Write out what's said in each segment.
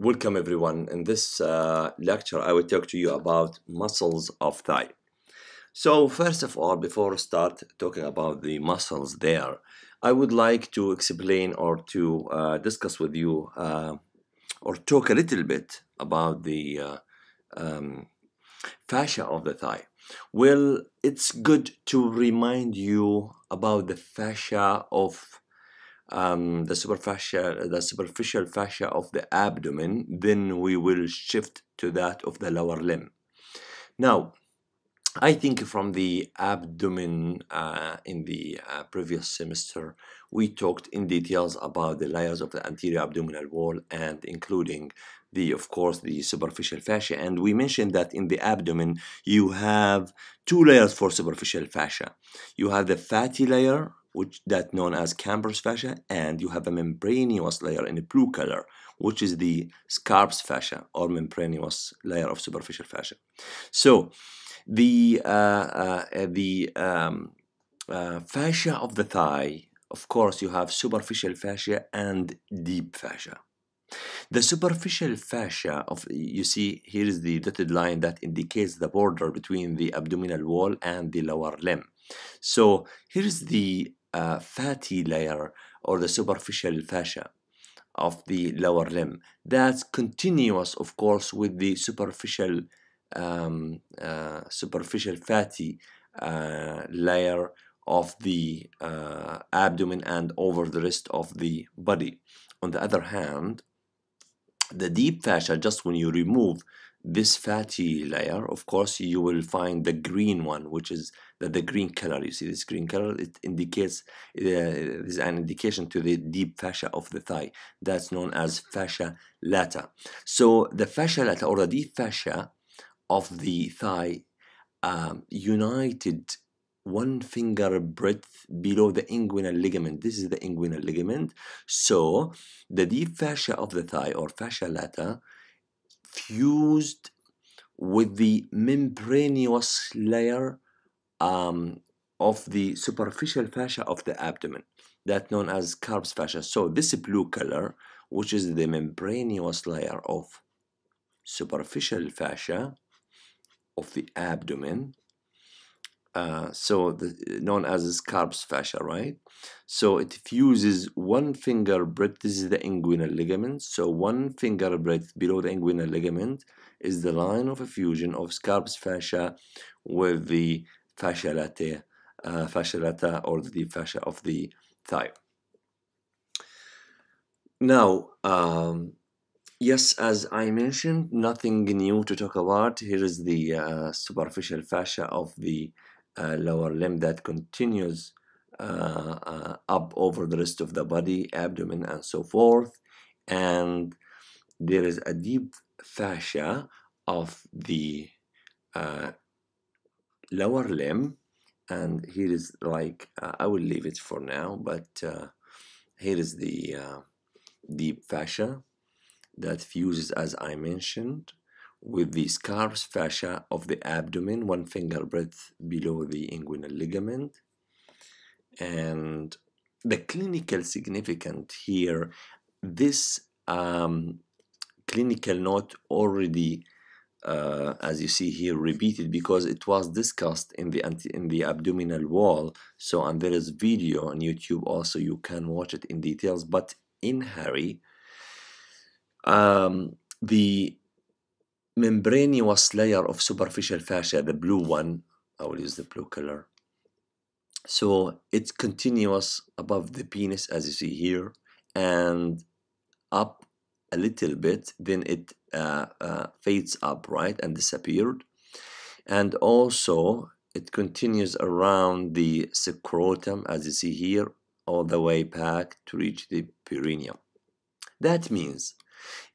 Welcome everyone. In this uh, lecture, I will talk to you about muscles of thigh. So first of all, before I start talking about the muscles there, I would like to explain or to uh, discuss with you uh, or talk a little bit about the uh, um, fascia of the thigh. Well, it's good to remind you about the fascia of um, the superficial, the superficial fascia of the abdomen, then we will shift to that of the lower limb. Now, I think from the abdomen uh, in the uh, previous semester, we talked in details about the layers of the anterior abdominal wall and including the, of course, the superficial fascia. And we mentioned that in the abdomen, you have two layers for superficial fascia. You have the fatty layer which that known as Camper's fascia, and you have a membranous layer in a blue color, which is the Scarpa's fascia or membranous layer of superficial fascia. So the uh, uh, the um, uh, fascia of the thigh, of course, you have superficial fascia and deep fascia. The superficial fascia of you see here is the dotted line that indicates the border between the abdominal wall and the lower limb. So here's the uh, fatty layer or the superficial fascia of the lower limb. That's continuous, of course, with the superficial um, uh, superficial fatty uh, layer of the uh, abdomen and over the rest of the body. On the other hand, the deep fascia, just when you remove this fatty layer, of course, you will find the green one, which is the, the green color. You see this green color, it indicates, uh, is an indication to the deep fascia of the thigh. That's known as fascia lata. So the fascia lata or the deep fascia of the thigh um, united one finger breadth below the inguinal ligament. This is the inguinal ligament. So the deep fascia of the thigh or fascia lata fused with the membranous layer um, of the superficial fascia of the abdomen that known as Scarpa's fascia. So this blue color, which is the membranous layer of superficial fascia of the abdomen, uh, so the, known as Scarpa's fascia, right? So it fuses one finger breadth. This is the inguinal ligament. So one finger breadth below the inguinal ligament is the line of fusion of Scarp's fascia with the fascia uh, lata or the fascia of the thigh. Now, um, yes, as I mentioned, nothing new to talk about. Here is the uh, superficial fascia of the uh, lower limb that continues uh, uh, up over the rest of the body, abdomen, and so forth. And there is a deep fascia of the uh, lower limb. And here is like, uh, I will leave it for now, but uh, here is the uh, deep fascia that fuses, as I mentioned, with the Scarpa's fascia of the abdomen, one finger breadth below the inguinal ligament. And the clinical significant here, this um, clinical note already, uh, as you see here, repeated because it was discussed in the in the abdominal wall. So, and there is video on YouTube also. You can watch it in details. But in Harry, um, the membranous layer of superficial fascia, the blue one, I will use the blue color. So it's continuous above the penis as you see here and up a little bit, then it Uh, uh, fades up, right, and disappeared. And also it continues around the scrotum as you see here, all the way back to reach the perineum. That means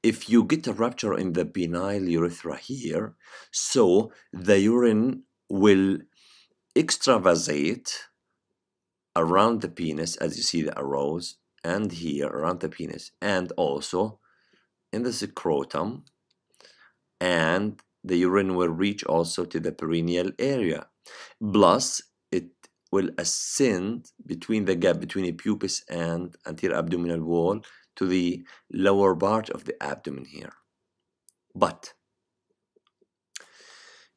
if you get a rupture in the penile urethra here, so the urine will extravasate around the penis, as you see the arrows, and here around the penis, and also in the scrotum, and the urine will reach also to the perineal area. Plus, it will ascend between the gap between the pubis and anterior abdominal wall to the lower part of the abdomen here. But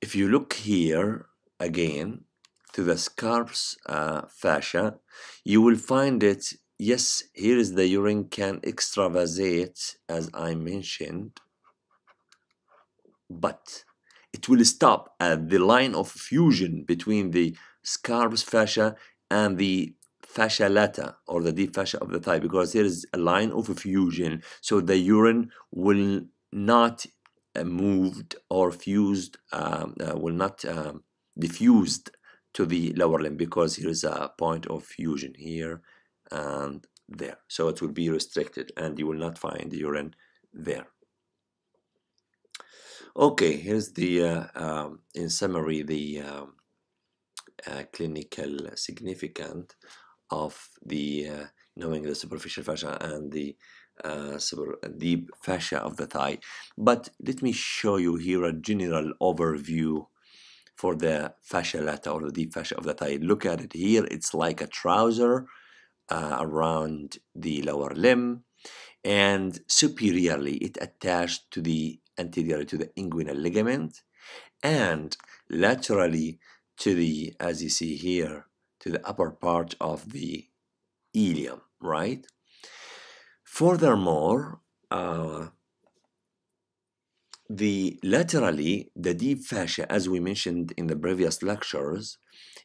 if you look here again to the Scarpa's uh, fascia, you will find it, yes, here is the urine can extravasate as I mentioned, but it will stop at the line of fusion between the Scarpa's fascia and the fascia lata or the deep fascia of the thigh because there is a line of fusion so the urine will not uh, moved or fused um, uh, will not um, diffused to the lower limb because here is a point of fusion here and there. So it will be restricted and you will not find urine there okay here's the uh, um, in summary the um, uh, clinical significance of the uh, knowing the superficial fascia and the uh, deep fascia of the thigh. But let me show you here a general overview for the fascia lata or the deep fascia of the thigh. Look at it here. It's like a trouser uh, around the lower limb and superiorly it attached to the anteriorly to the inguinal ligament and laterally to the as you see here to the upper part of the ilium right? Furthermore, uh, the laterally, the deep fascia, as we mentioned in the previous lectures,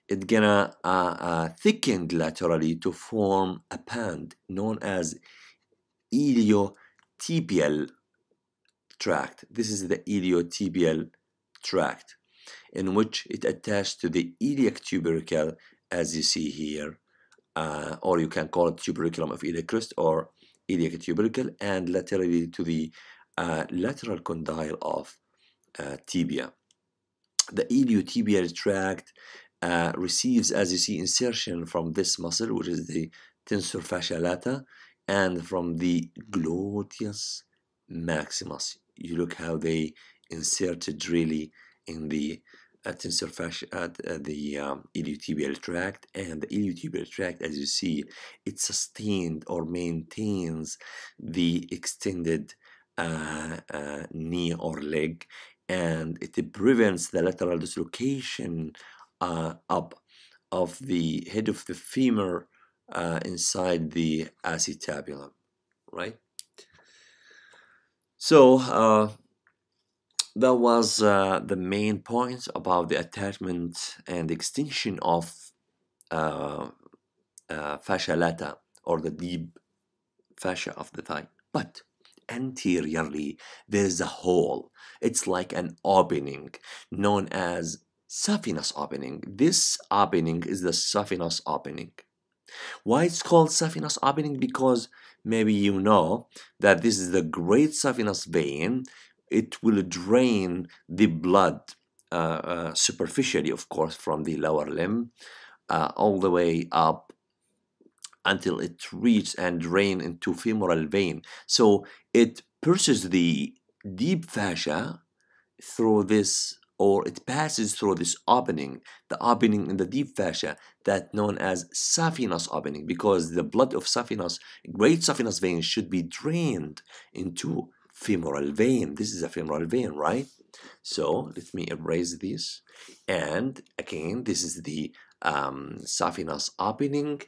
it's gonna uh, uh, thicken laterally to form a band known as iliotibial tract. This is the iliotibial tract in which it attaches to the iliac tubercle as you see here, uh, or you can call it tuberculum of iliac crest or iliac tubercle and laterally to the uh, lateral condyle of uh, tibia. The iliotibial tract uh, receives, as you see, insertion from this muscle, which is the tensor fascia lata, and from the gluteus maximus. You look how they inserted really in the uh, tensor fascia, uh, the um, iliotibial tract, and the iliotibial tract, as you see, it sustained or maintains the extended uh, uh, knee or leg, and it prevents the lateral dislocation uh, up of the head of the femur uh, inside the acetabulum, right? So that was uh, the main point about the attachment and extension of uh, uh, fascia lata or the deep fascia of the thigh. But anteriorly, there is a hole. It's like an opening known as saphenous opening. This opening is the saphenous opening. Why it's called saphenous opening? Because maybe you know that this is the great saphenous vein it will drain the blood uh, uh, superficially, of course, from the lower limb uh, all the way up until it reaches and drain into femoral vein. So it pierces the deep fascia through this or it passes through this opening, the opening in the deep fascia that known as saphenous opening because the blood of saphenous, great saphenous vein should be drained into femoral vein. This is a femoral vein, right? So let me erase this. And again, this is the um, saphenous opening.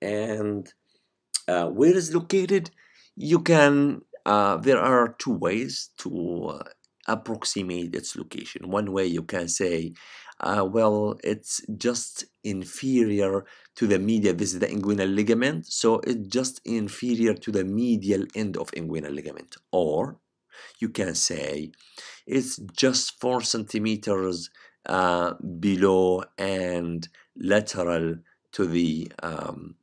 And uh, where is located? You can, uh, there are two ways to uh, approximate its location. One way you can say, uh, well, it's just inferior to the medial, this is the inguinal ligament, so it's just inferior to the medial end of inguinal ligament. Or you can say it's just four centimeters uh, below and lateral to the um,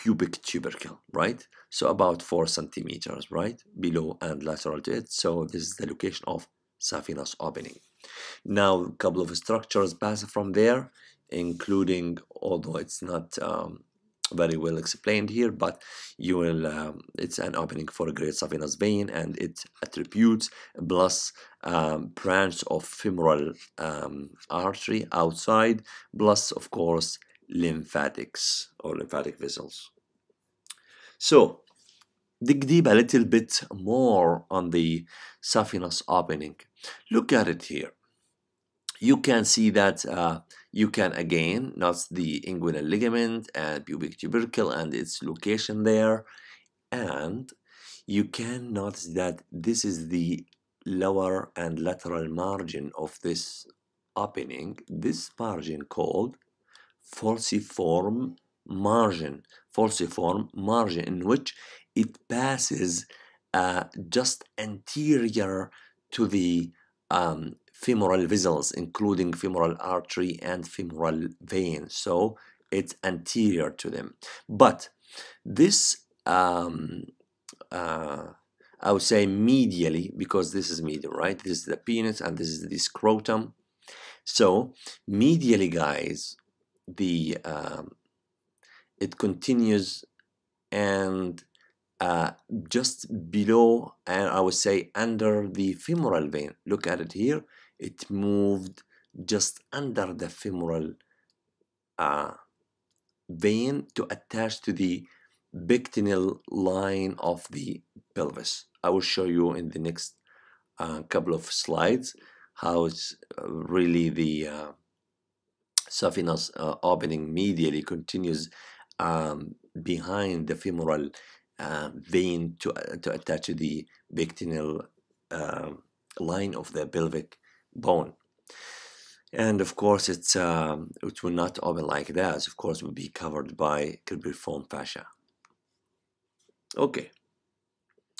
pubic tubercle, right? So about four centimeters, right? Below and lateral to it. So this is the location of saphenous opening. Now, a couple of structures pass from there, including, although it's not um, very well explained here, but you will, um, it's an opening for a great saphenous vein and it attributes plus um, branch of femoral um, artery outside, plus of course lymphatics or lymphatic vessels. So dig deep a little bit more on the saphenous opening. Look at it here. You can see that uh, you can again notice the inguinal ligament and pubic tubercle and its location there and you can notice that this is the lower and lateral margin of this opening this margin called falciform margin falciform margin in which it passes uh, just anterior to the um, femoral vessels including femoral artery and femoral vein. So it's anterior to them. But this um, uh, I would say medially because this is medial right? This is the penis and this is the scrotum. So medially guys the um, it continues and uh, just below and I would say under the femoral vein. Look at it here. It moved just under the femoral uh, vein to attach to the pectineal line of the pelvis. I will show you in the next uh, couple of slides how it's uh, really the uh, saphenous uh, opening medially continues um, behind the femoral uh, vein to, uh, to attach to the pectineal uh, line of the pelvic bone. And of course, it's um, it will not open like that. Of course, will be covered by cribriform fascia. Okay.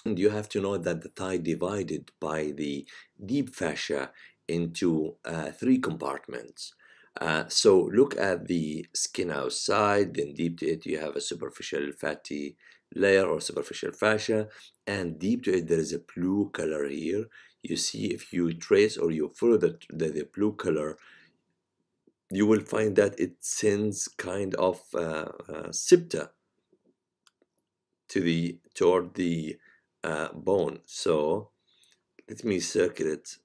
And you have to know that the thigh divided by the deep fascia into uh, three compartments. Uh, so look at the skin outside, then deep to it you have a superficial fatty layer or superficial fascia, and deep to it there is a blue color here. You see if you trace or you follow the, the, the blue color, you will find that it sends kind of uh, uh, septa to the toward the uh, bone. So let me circle it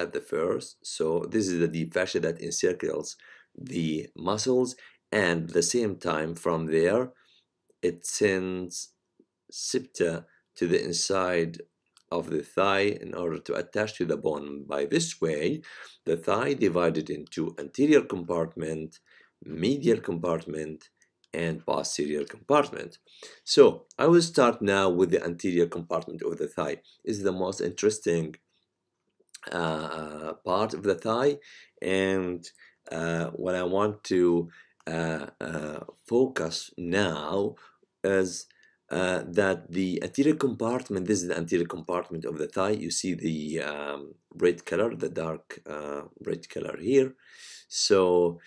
at the first. So this is the deep fascia that encircles the muscles and the same time from there it sends septa to the inside of the thigh in order to attach to the bone. By this way, the thigh divided into anterior compartment, medial compartment, and posterior compartment. So I will start now with the anterior compartment of the thigh. It's the most interesting part of the thigh and uh, what I want to uh, uh focus now is uh, that the anterior compartment, this is the anterior compartment of the thigh, you see the um, red color, the dark uh, red color here. So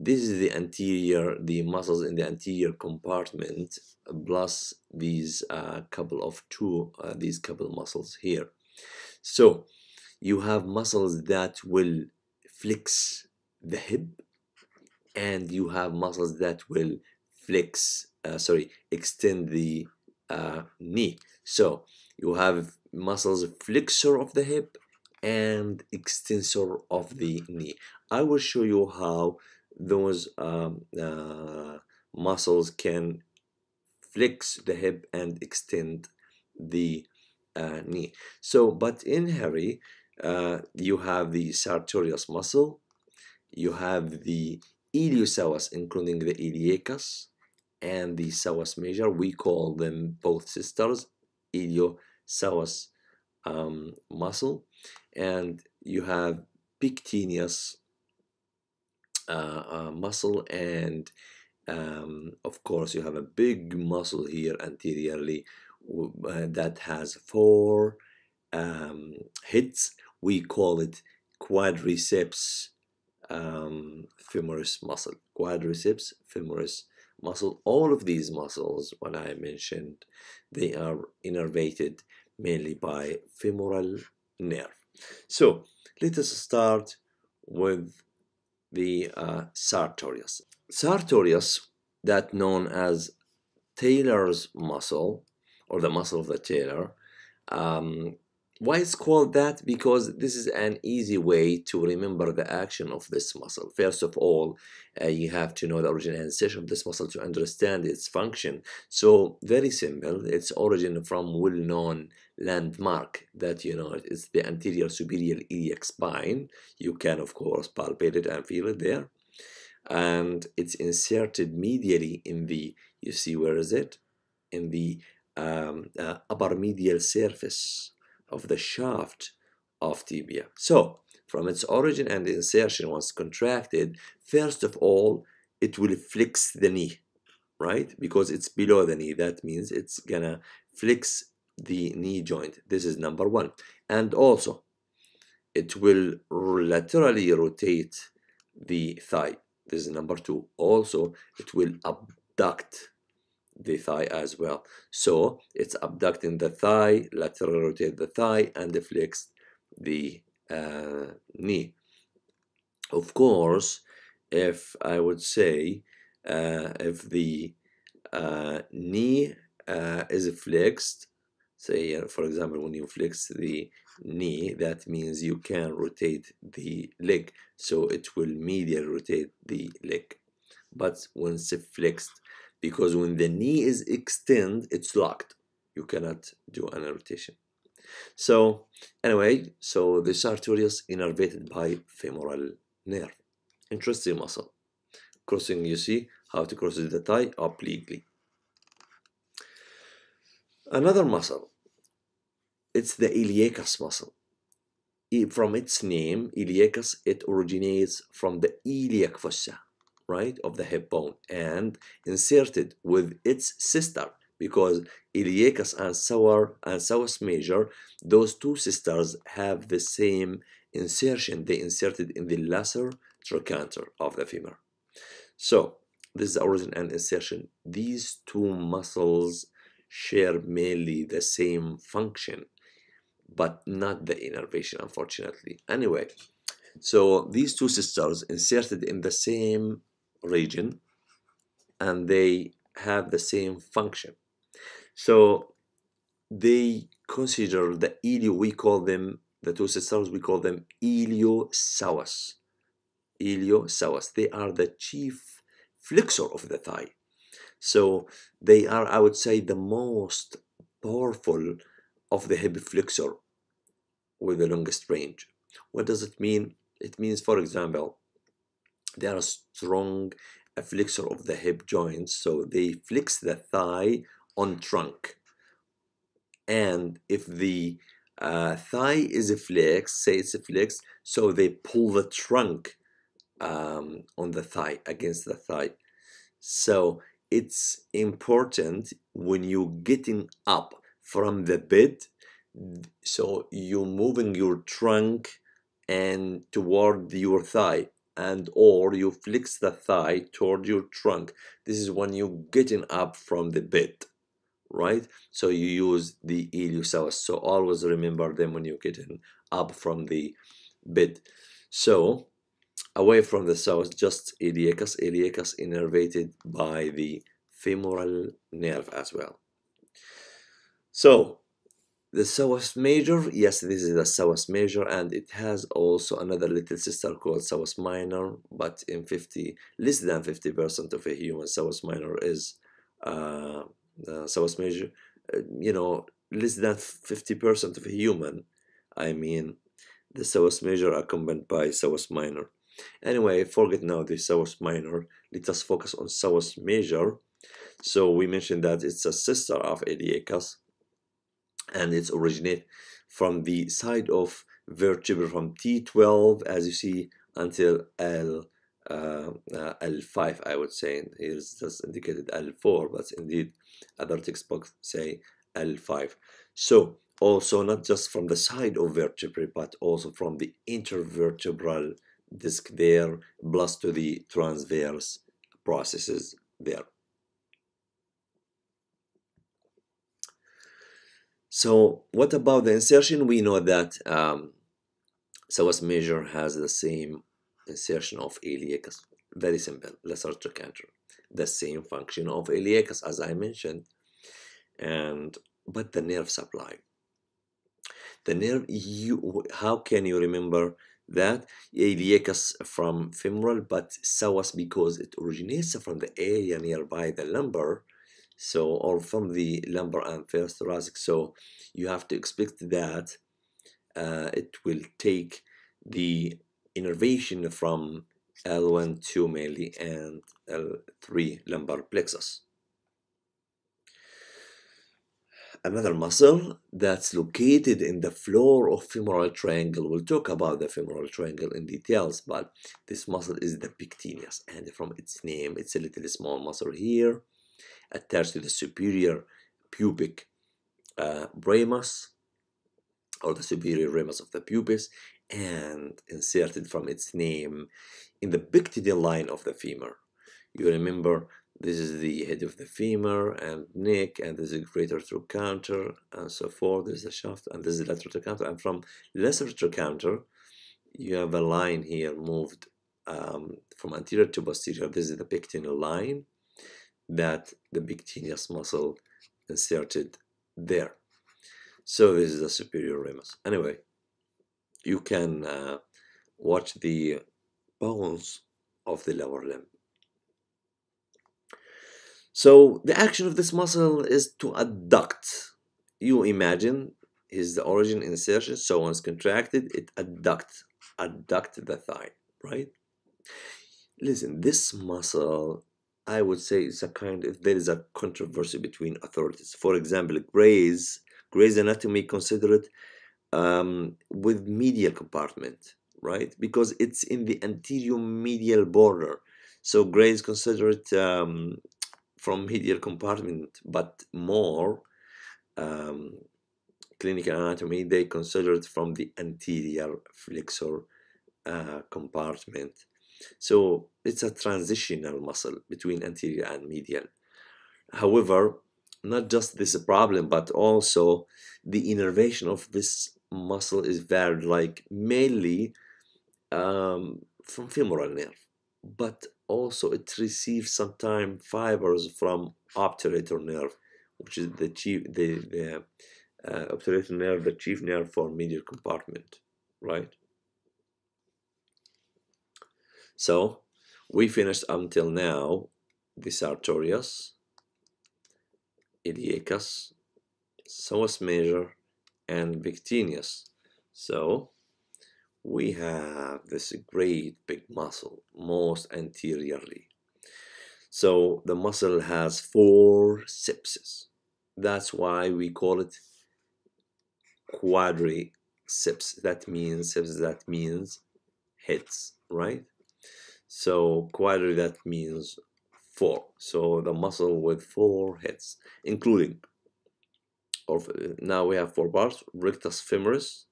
this is the anterior, the muscles in the anterior compartment plus these couple of two, these couple muscles here. So you have muscles that will flex the hip and you have muscles that will flex uh, sorry extend the uh, knee. So you have muscles flexor of the hip and extensor of the knee. I will show you how those um, uh, muscles can flex the hip and extend the uh, knee. So but in Harry uh, you have the sartorius muscle, you have the iliopsoas, including the iliacus and the psoas major. We call them both sisters, iliopsoas um, muscle, and you have pectineus uh, uh, muscle, and um, of course you have a big muscle here anteriorly uh, that has four um, heads we call it quadriceps um, femoris muscle. Quadriceps femoris muscle. All of these muscles, when I mentioned, they are innervated mainly by femoral nerve. So let us start with the uh, sartorius. Sartorius, that known as Taylor's muscle or the muscle of the tailor, um, why it's called that? Because this is an easy way to remember the action of this muscle. First of all, uh, you have to know the origin and insertion of this muscle to understand its function. So very simple. Its origin from well-known landmark that you know is the anterior superior iliac spine. You can of course palpate it and feel it there. And it's inserted medially in the, you see where is it? In the um, uh, upper medial surface of the shaft of tibia. So, from its origin and insertion once contracted, first of all, it will flex the knee, right? Because it's below the knee. That means it's gonna flex the knee joint. This is number one. And also, it will laterally rotate the thigh. This is number two. Also, it will abduct the thigh as well. So it's abducting the thigh, lateral rotate the thigh, and flex the uh, knee. Of course, if I would say uh, if the uh, knee uh, is flexed, say for example when you flex the knee, that means you can rotate the leg, so it will medially rotate the leg. But when it's flexed, because when the knee is extended it's locked. You cannot do an rotation. So anyway so the sartorius innervated by femoral nerve. Interesting muscle. Crossing you see how to cross the thigh obliquely. Another muscle. It's the iliacus muscle. From its name iliacus it originates from the iliac fossa right, of the hip bone and inserted with its sister because iliacus and psoas and psoas major, those two sisters have the same insertion. They inserted in the lesser trochanter of the femur. So this is origin and insertion. These two muscles share mainly the same function, but not the innervation, unfortunately. Anyway, so these two sisters inserted in the same region and they have the same function. So they consider the ilio, we call them, the two sisters, we call them iliopsoas. Iliopsoas. They are the chief flexor of the thigh. So they are, I would say, the most powerful of the hip flexor with the longest range. What does it mean? It means, for example, they are strong flexor of the hip joints so they flex the thigh on trunk. And if the uh, thigh is a flex say it's a flex so they pull the trunk um, on the thigh against the thigh. So it's important when you're getting up from the bed so you're moving your trunk and toward your thigh and or you flex the thigh toward your trunk. This is when you're getting up from the bed right? So you use the iliopsoas so always remember them when you're getting up from the bed. So away from the south just iliacus. Iliacus innervated by the femoral nerve as well. So the psoas major, yes, this is the psoas major, and it has also another little sister called psoas minor, but in 50, less than 50% of a human psoas minor is uh, psoas major. Uh, you know, less than 50% of a human, I mean, the psoas major accompanied by psoas minor. Anyway, forget now the psoas minor. Let us focus on psoas major. So we mentioned that it's a sister of iliacus and it's originate from the side of vertebra from T12 as you see until L uh, uh, L5 I would say. Here's just indicated L4 but indeed other textbooks say L5 so also not just from the side of vertebrae but also from the intervertebral disc there plus to the transverse processes there So what about the insertion? We know that um, major has the same insertion of iliacus. Very simple, lesser trochanter. The same function of iliacus as I mentioned. And but the nerve supply. the nerve you how can you remember that iliacus from femoral but psoas because it originates from the area nearby the lumbar so or from the lumbar and first thoracic so you have to expect that uh, it will take the innervation from L1 2 mainly and L3 lumbar plexus another muscle that's located in the floor of femoral triangle. We'll talk about the femoral triangle in details, but this muscle is the pectineus, and from its name, it's a little small muscle here, attached to the superior pubic uh, ramus, or the superior ramus of the pubis, and inserted from its name in the pectineal line of the femur. You remember this is the head of the femur and neck and this is greater trochanter and so forth. This is the shaft and this is the lateral trochanter and from lesser trochanter you have a line here moved um, from anterior to posterior. This is the pectineal line that the big pectineus muscle inserted there so this is the superior ramus anyway you can uh, watch the bones of the lower limb so the action of this muscle is to adduct. You imagine is the origin insertion, so once contracted, it adduct, adduct the thigh, right? Listen, this muscle, I would say, it's a kind of there is a controversy between authorities. For example, Gray's Gray's Anatomy consider it um, with medial compartment, right? Because it's in the anterior medial border. So Gray's consider it um, from medial compartment, but more um, clinical anatomy, they consider it from the anterior flexor uh, compartment. So it's a transitional muscle between anterior and medial. However, not just this problem, but also the innervation of this muscle is varied, like mainly um, from femoral nerve, but also it receives sometimes fibers from obturator nerve, which is the chief the, the uh, obturator nerve, the chief nerve for medial compartment, right? So we finished until now the sartorius, iliacus, psoas major, and pectineus. So we have this great big muscle most anteriorly. So the muscle has four sepses. That's why we call it quadriceps. That means that means heads, right? So quadri that means four. So the muscle with four heads, including or now we have four parts: rectus femoris,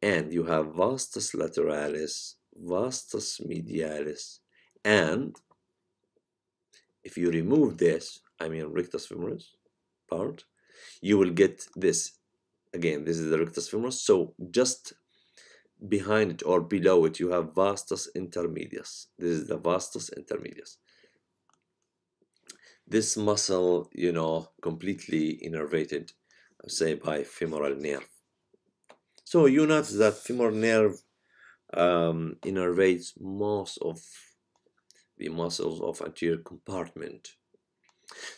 and you have vastus lateralis, vastus medialis, and if you remove this, I mean rectus femoris part, you will get this. Again, this is the rectus femoris. So just behind it or below it, you have vastus intermedius. This is the vastus intermedius. This muscle, you know, completely innervated, say by femoral nerve. So you notice that femoral nerve um, innervates most of the muscles of anterior compartment.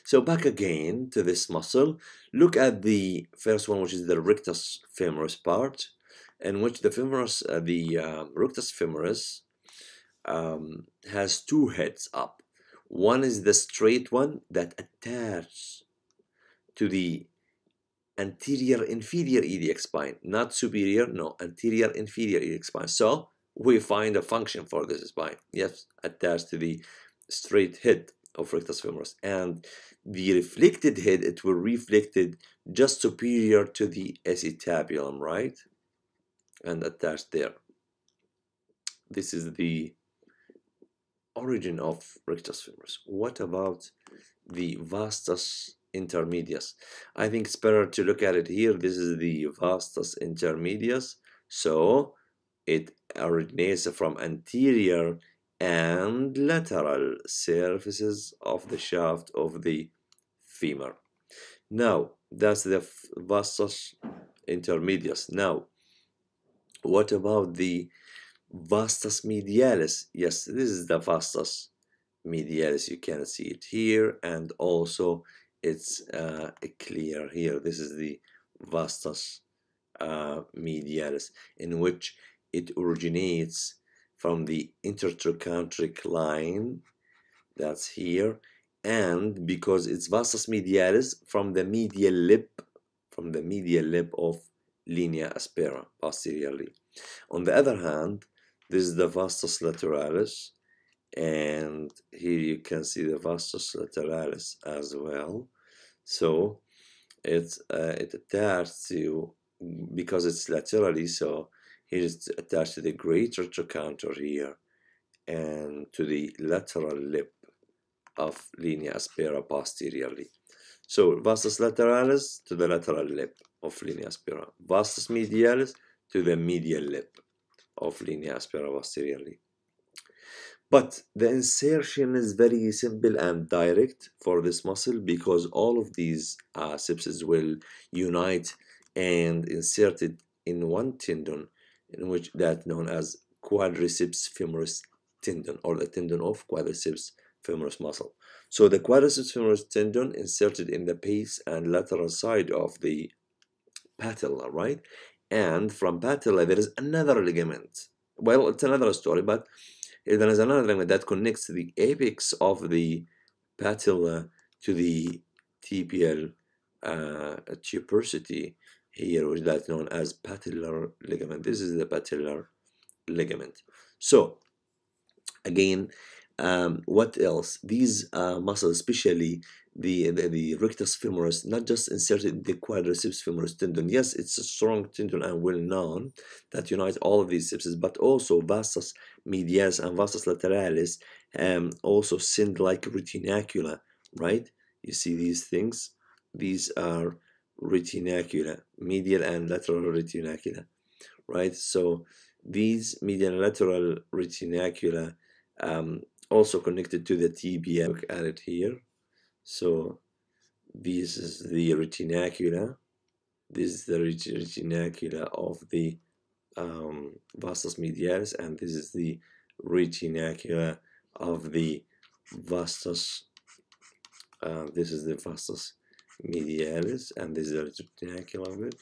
So back again to this muscle, look at the first one, which is the rectus femoris part, in which the femoris, uh, the uh, rectus femoris um, has two heads up. One is the straight one that attaches to the anterior inferior iliac spine, not superior, no, anterior inferior iliac spine. So we find a function for this spine, yes, attached to the straight head of rectus femoris. And the reflected head, it will reflected just superior to the acetabulum, right? And attached there. This is the origin of rectus femoris. What about the vastus intermedius. I think it's better to look at it here. This is the vastus intermedius. So it originates from anterior and lateral surfaces of the shaft of the femur. Now, that's the vastus intermedius. Now, what about the vastus medialis? Yes, this is the vastus medialis. You can see it here, and also it's uh, clear here. This is the vastus uh, medialis, in which it originates from the intertrochanteric line that's here and because it's vastus medialis from the medial lip from the medial lip of linea aspera posteriorly on the other hand this is the vastus lateralis and here you can see the vastus lateralis as well. So it's uh, it attached to because it's laterally so it's attached to the greater trochanter here and to the lateral lip of linea aspera posteriorly. So vastus lateralis to the lateral lip of linea aspera, vastus medialis to the medial lip of linea aspera posteriorly. But the insertion is very simple and direct for this muscle because all of these uh, sepses will unite and insert it in one tendon in which that known as quadriceps femoris tendon or the tendon of quadriceps femoris muscle. So the quadriceps femoris tendon inserted in the base and lateral side of the patella, right? And from patella there is another ligament. Well, it's another story, but there is another ligament that connects the apex of the patella to the tibial uh, tuberosity here, which is known as patellar ligament. This is the patellar ligament. So, again, um, what else? These uh, muscles, especially the, the, the rectus femoris, not just inserted the quadriceps femoris tendon. Yes, it's a strong tendon and well known that unites all of these sepses, but also vastus medialis and vastus lateralis um, also send like retinacula, right? You see these things? These are retinacula, medial and lateral retinacula, right? So these medial and lateral retinacula um, also connected to the tibia. Look at it here. So this is the retinacula. This is the retinacula of the um, vastus medialis, and this is the retinacula of the vastus. Uh, this is the vastus medialis, and this is the retinaculum of it,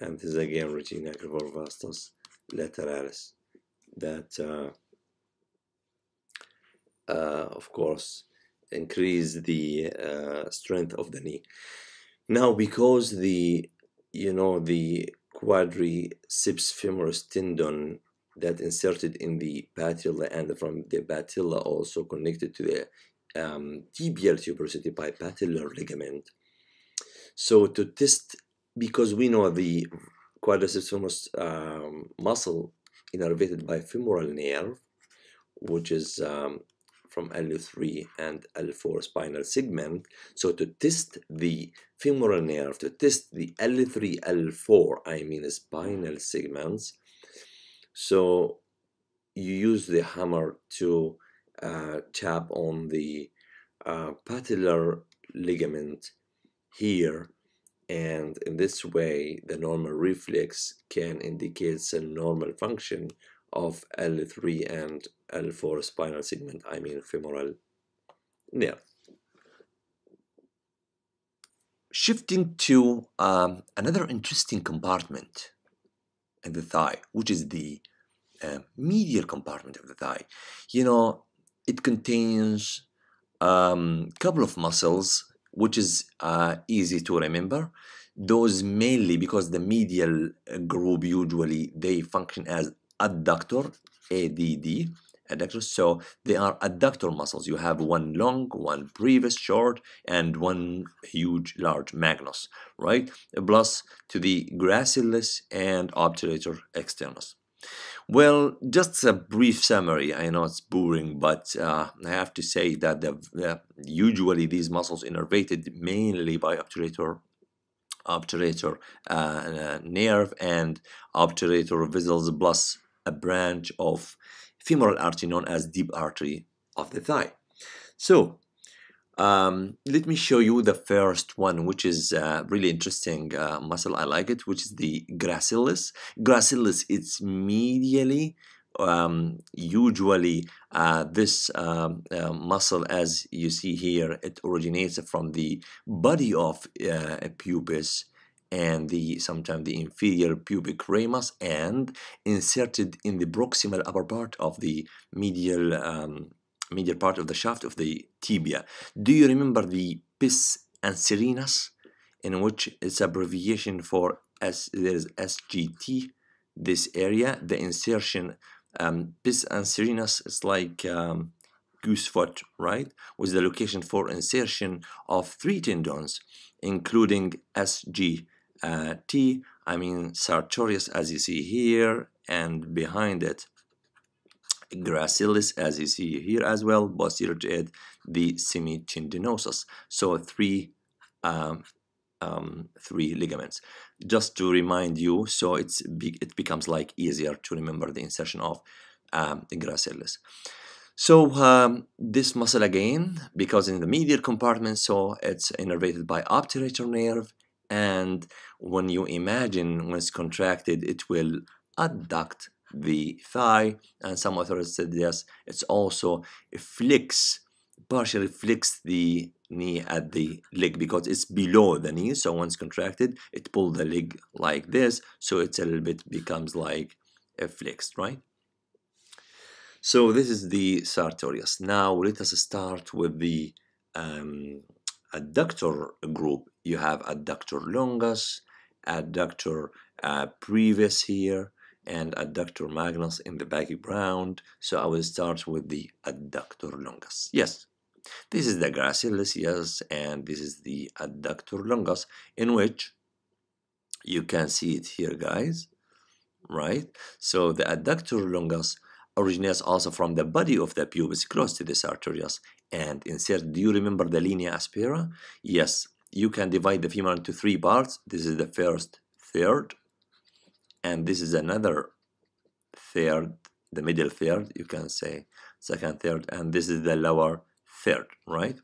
and this is again retinacular vastus lateralis. That, uh, uh, of course, increase the uh, strength of the knee. Now, because the you know the quadriceps femoris tendon that inserted in the patella and from the patella also connected to the um, tibial tuberosity by patellar ligament so to test, because we know the quadriceps femoris um, muscle innervated by femoral nerve, which is um, from L3 and L4 spinal segment. So to test the femoral nerve, to test the L3, L4, I mean spinal segments, so you use the hammer to uh, tap on the uh, patellar ligament here and in this way the normal reflex can indicate some normal function of L3 and L4 spinal segment, I mean femoral nerve. Shifting to um, another interesting compartment in the thigh, which is the uh, medial compartment of the thigh. You know, it contains a um, couple of muscles which is uh, easy to remember. Those mainly because the medial group usually they function as adductor, ADD, adductor. So they are adductor muscles. You have one long, one brevis short, and one huge, large magnus, right? Plus to the gracilis and obturator externus. Well, just a brief summary. I know it's boring, but uh, I have to say that the, uh, usually these muscles innervated mainly by obturator, obturator uh, nerve and obturator vessels plus a branch of femoral artery known as deep artery of the thigh. So, um, let me show you the first one, which is uh, really interesting uh, muscle. I like it, which is the gracilis. Gracilis, it's medially, um, usually uh, this um, uh, muscle, as you see here, it originates from the body of uh, a pubis and the sometimes the inferior pubic ramus and inserted in the proximal upper part of the medial um, medial part of the shaft of the tibia. Do you remember the pes anserinus, in which it's abbreviation for S, there is SGT, this area, the insertion, um, pes anserinus is like um, goose foot, right? Was the location for insertion of three tendons, including SGT, I mean sartorius as you see here, and behind it gracilis as you see here as well posterior to it the semitendinosus so three um, um, three ligaments. Just to remind you so it's it becomes like easier to remember the insertion of um, the gracilis. So um, this muscle again because in the medial compartment so it's innervated by obturator nerve and when you imagine when it's contracted it will adduct the thigh. And some authors said yes it's also flicks partially flicks the knee at the leg because it's below the knee. So once contracted it pull the leg like this. So it's a little bit becomes like a flexed right? So this is the sartorius. Now let us start with the um, adductor group you have adductor longus adductor uh, brevis here and adductor magnus in the background. So I will start with the adductor longus. Yes, this is the gracilis, yes, and this is the adductor longus in which you can see it here, guys, right? So the adductor longus originates also from the body of the pubis close to the sartorius and insert. Do you remember the linea aspera? Yes, you can divide the femur into three parts. This is the first third, and this is another third the middle third you can say second third and this is the lower third right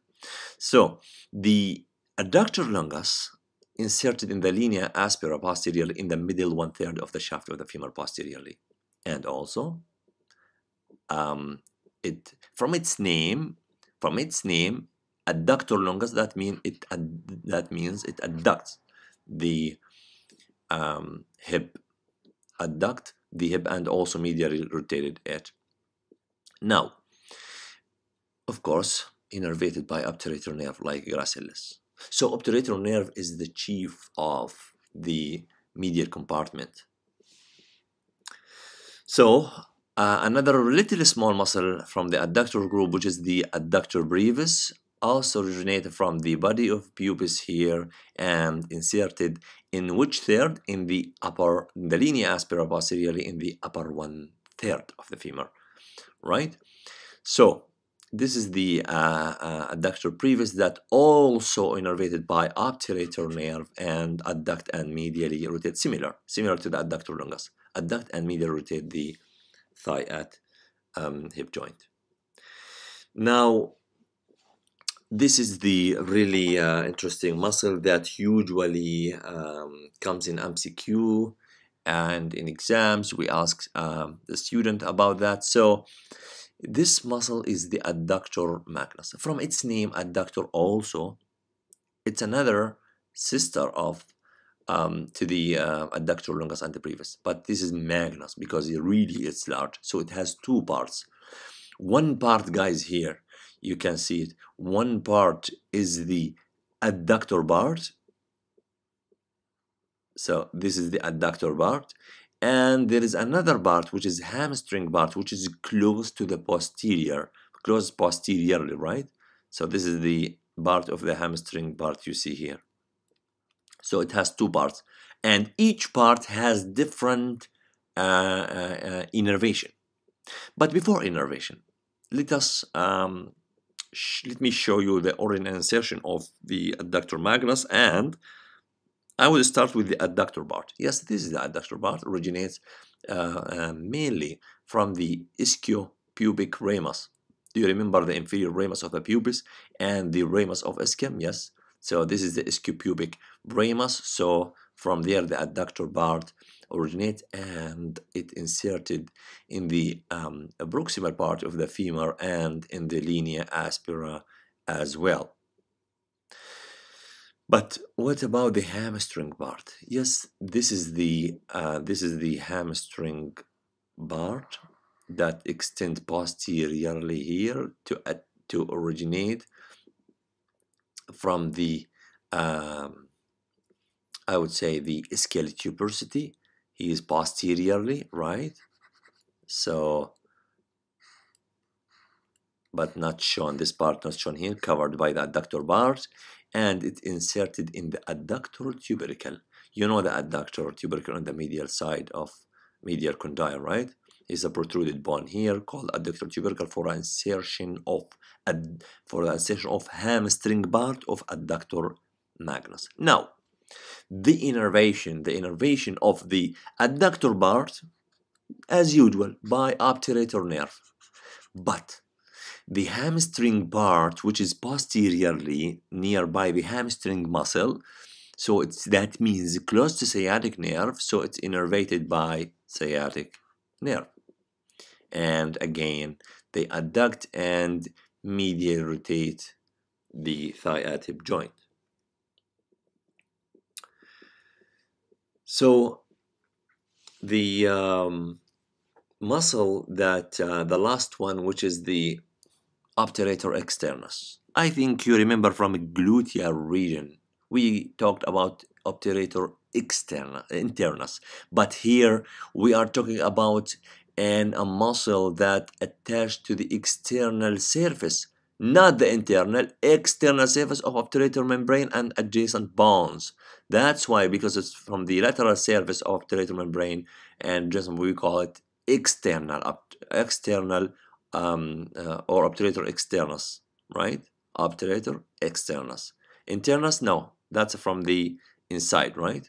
so the adductor longus inserted in the linea aspera posteriorly in the middle one third of the shaft of the femur posteriorly and also um, it from its name from its name adductor longus that mean it that means it adducts the um, hip adduct the hip and also medially rotated it. Now, of course, innervated by obturator nerve like gracilis. So obturator nerve is the chief of the medial compartment. So uh, another relatively small muscle from the adductor group, which is the adductor brevis, also originated from the body of pubis here and inserted in which third? In the upper, the linea aspera posteriorly in the upper one third of the femur, right? So this is the uh, uh, adductor brevis that also innervated by obturator nerve and adduct and medially rotate similar, similar to the adductor longus. Adduct and medially rotate the thigh at um, hip joint. Now, this is the really uh, interesting muscle that usually um, comes in MCQ and in exams. We ask um, the student about that. So this muscle is the adductor magnus from its name adductor also it's another sister of um, to the uh, adductor longus and brevis but this is magnus because it really is large so it has two parts one part guys here you can see it. One part is the adductor part. So this is the adductor part. And there is another part, which is hamstring part, which is close to the posterior, close posteriorly, right? So this is the part of the hamstring part you see here. So it has two parts. And each part has different uh, uh, uh, innervation. But before innervation, let us um, let me show you the origin and insertion of the adductor magnus and I will start with the adductor part. Yes, this is the adductor part, originates uh, uh, mainly from the ischiopubic ramus. Do you remember the inferior ramus of the pubis and the ramus of ischium? Yes. So this is the ischiopubic ramus. So from there, the adductor part originates and it inserted in the um, proximal part of the femur and in the linea aspera as well. But what about the hamstring part? Yes, this is the uh, this is the hamstring part that extend posteriorly here to uh, to originate from the um, I would say the ischial tuberosity. He is posteriorly, right? So, but not shown. This part not shown here, covered by the adductor part, and it inserted in the adductor tubercle. You know the adductor tubercle on the medial side of medial condyle, right? Is a protruded bone here called adductor tubercle for insertion of for the insertion of hamstring part of adductor magnus. Now, the innervation, the innervation of the adductor part, as usual, by obturator nerve. But the hamstring part, which is posteriorly nearby the hamstring muscle, so it's that means close to sciatic nerve, so it's innervated by sciatic nerve. And again, they adduct and medially rotate the thigh-atip joint. So the um, muscle that uh, the last one, which is the obturator externus. I think you remember from gluteal region, we talked about obturator externa, internus. But here we are talking about an, a muscle that attached to the external surface, not the internal, external surface of obturator membrane and adjacent bones. That's why, because it's from the lateral surface of obturator membrane and just we call it external, external um, uh, or obturator externus, right? Obturator externus. Internus, no, that's from the inside, right?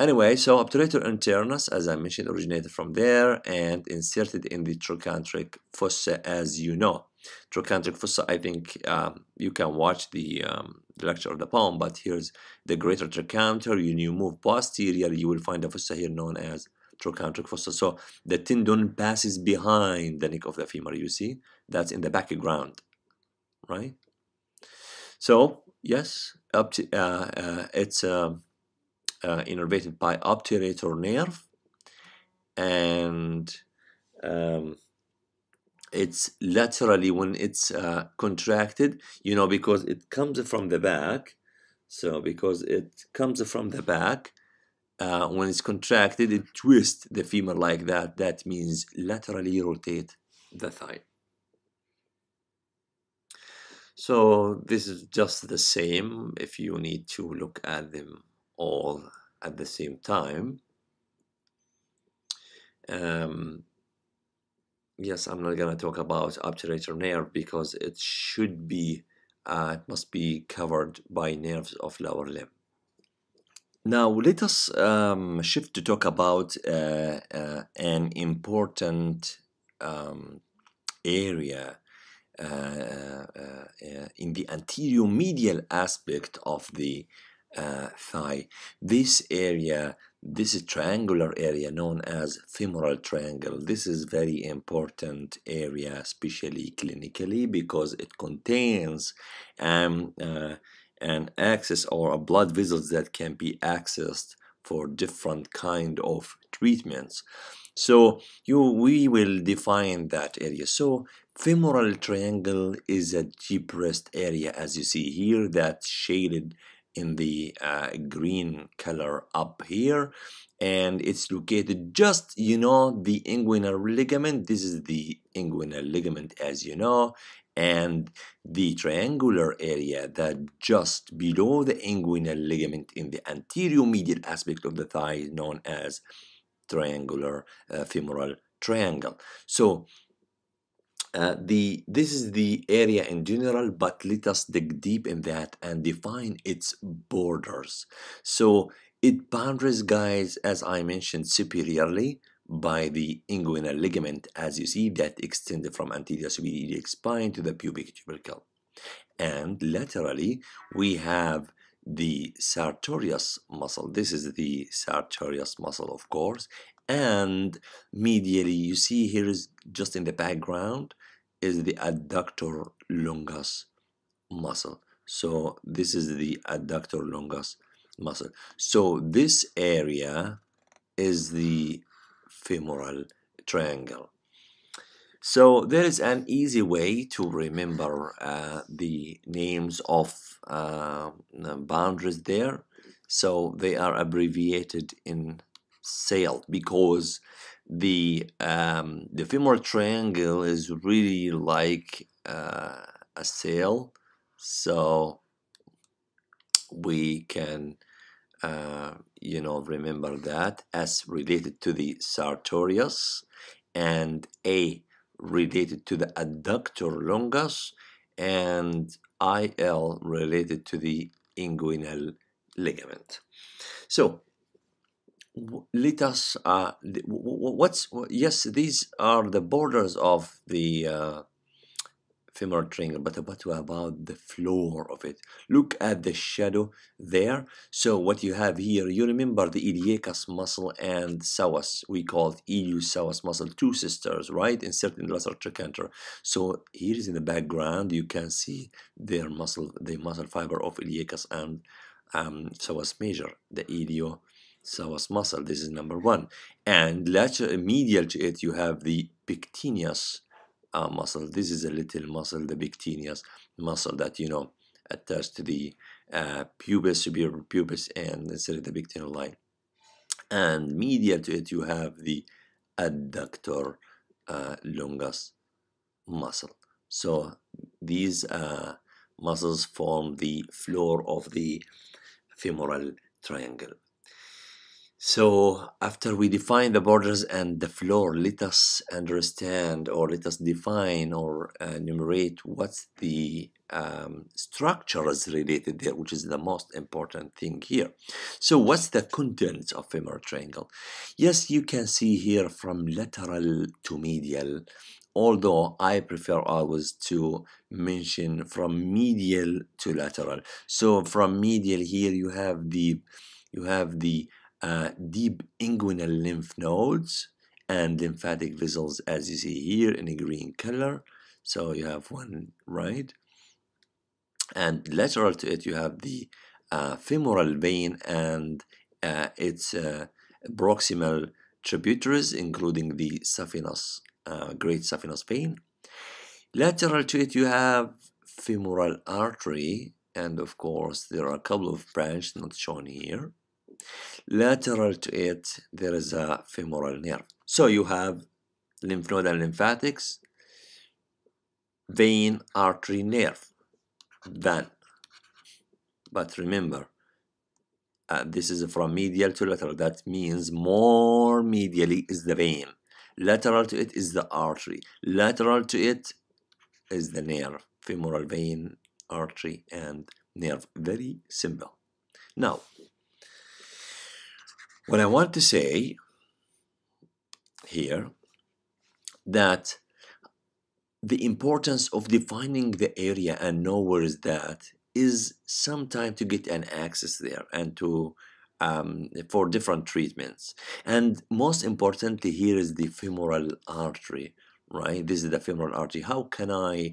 Anyway, so obturator internus, as I mentioned, originated from there and inserted in the trochanteric fossa, as you know. Trochanteric fossa, I think um, you can watch the, um, the lecture of the poem, but here's the greater trochanter. When you move posterior, you will find a fossa here known as trochanteric fossa. So the tendon passes behind the neck of the femur, you see? That's in the background, right? So, yes, up to, uh, uh, it's uh, uh, innervated by obturator nerve and um, it's laterally when it's uh, contracted, you know, because it comes from the back. So because it comes from the back, uh, when it's contracted, it twists the femur like that. That means laterally rotate the thigh. So this is just the same if you need to look at them all at the same time. Um, yes, I'm not gonna talk about obturator nerve because it should be, uh, it must be covered by nerves of lower limb. Now let us um, shift to talk about uh, uh, an important um, area uh, uh, uh, in the anterior medial aspect of the uh, thigh. This area, this triangular area known as femoral triangle, this is very important area, especially clinically, because it contains um, an access or a blood vessels that can be accessed for different kind of treatments so you we will define that area so femoral triangle is a depressed area as you see here that's shaded in the uh, green color up here and it's located just you know the inguinal ligament this is the inguinal ligament as you know and the triangular area that just below the inguinal ligament in the anterior medial aspect of the thigh is known as triangular uh, femoral triangle. So uh, the this is the area in general, but let us dig deep in that and define its borders. So it boundaries, guys, as I mentioned, superiorly by the inguinal ligament as you see that extended from anterior superior spine to the pubic tubercle. And laterally we have the sartorius muscle. This is the sartorius muscle of course. And medially you see here is just in the background is the adductor longus muscle. So this is the adductor longus muscle. So this area is the femoral triangle. So there is an easy way to remember uh, the names of uh, boundaries there. So they are abbreviated in SAIL because the um, the femoral triangle is really like uh, a sail. So we can uh, you know remember that as related to the sartorius and A related to the adductor longus and IL related to the inguinal ligament. So let us uh, what's yes these are the borders of the uh, femoral triangle but what about the floor of it? Look at the shadow there. So what you have here you remember the iliacus muscle and psoas. We call it iliopsoas muscle two sisters right? Inserted in the lesser trochanter. So here is in the background you can see their muscle the muscle fiber of iliacus and um, psoas major the ilio psoas muscle this is number one and lateral medial to it you have the pectineus uh, muscle. This is a little muscle, the pectineus muscle that you know attached to the uh, pubis, superior pubis, and instead of the pectineal line. And medial to it, you have the adductor uh, longus muscle. So these uh, muscles form the floor of the femoral triangle. So after we define the borders and the floor, let us understand or let us define or uh, enumerate what's the um, structures related there, which is the most important thing here. So what's the contents of femoral triangle? Yes, you can see here from lateral to medial, although I prefer always to mention from medial to lateral. So from medial here you have the you have the uh, deep inguinal lymph nodes and lymphatic vessels as you see here in a green color. So you have one right? And lateral to it you have the uh, femoral vein and uh, its uh, proximal tributaries including the saphenous uh, great saphenous vein. Lateral to it you have femoral artery and of course there are a couple of branches not shown here Lateral to it, there is a femoral nerve. So you have lymph node and lymphatics, vein, artery, nerve, then. But remember, uh, this is from medial to lateral. That means more medially is the vein. Lateral to it is the artery. Lateral to it is the nerve, femoral vein, artery, and nerve. Very simple. Now, what I want to say here that the importance of defining the area and know where is that is sometime to get an access there and to um, for different treatments. And most importantly here is the femoral artery right? This is the femoral artery. How can I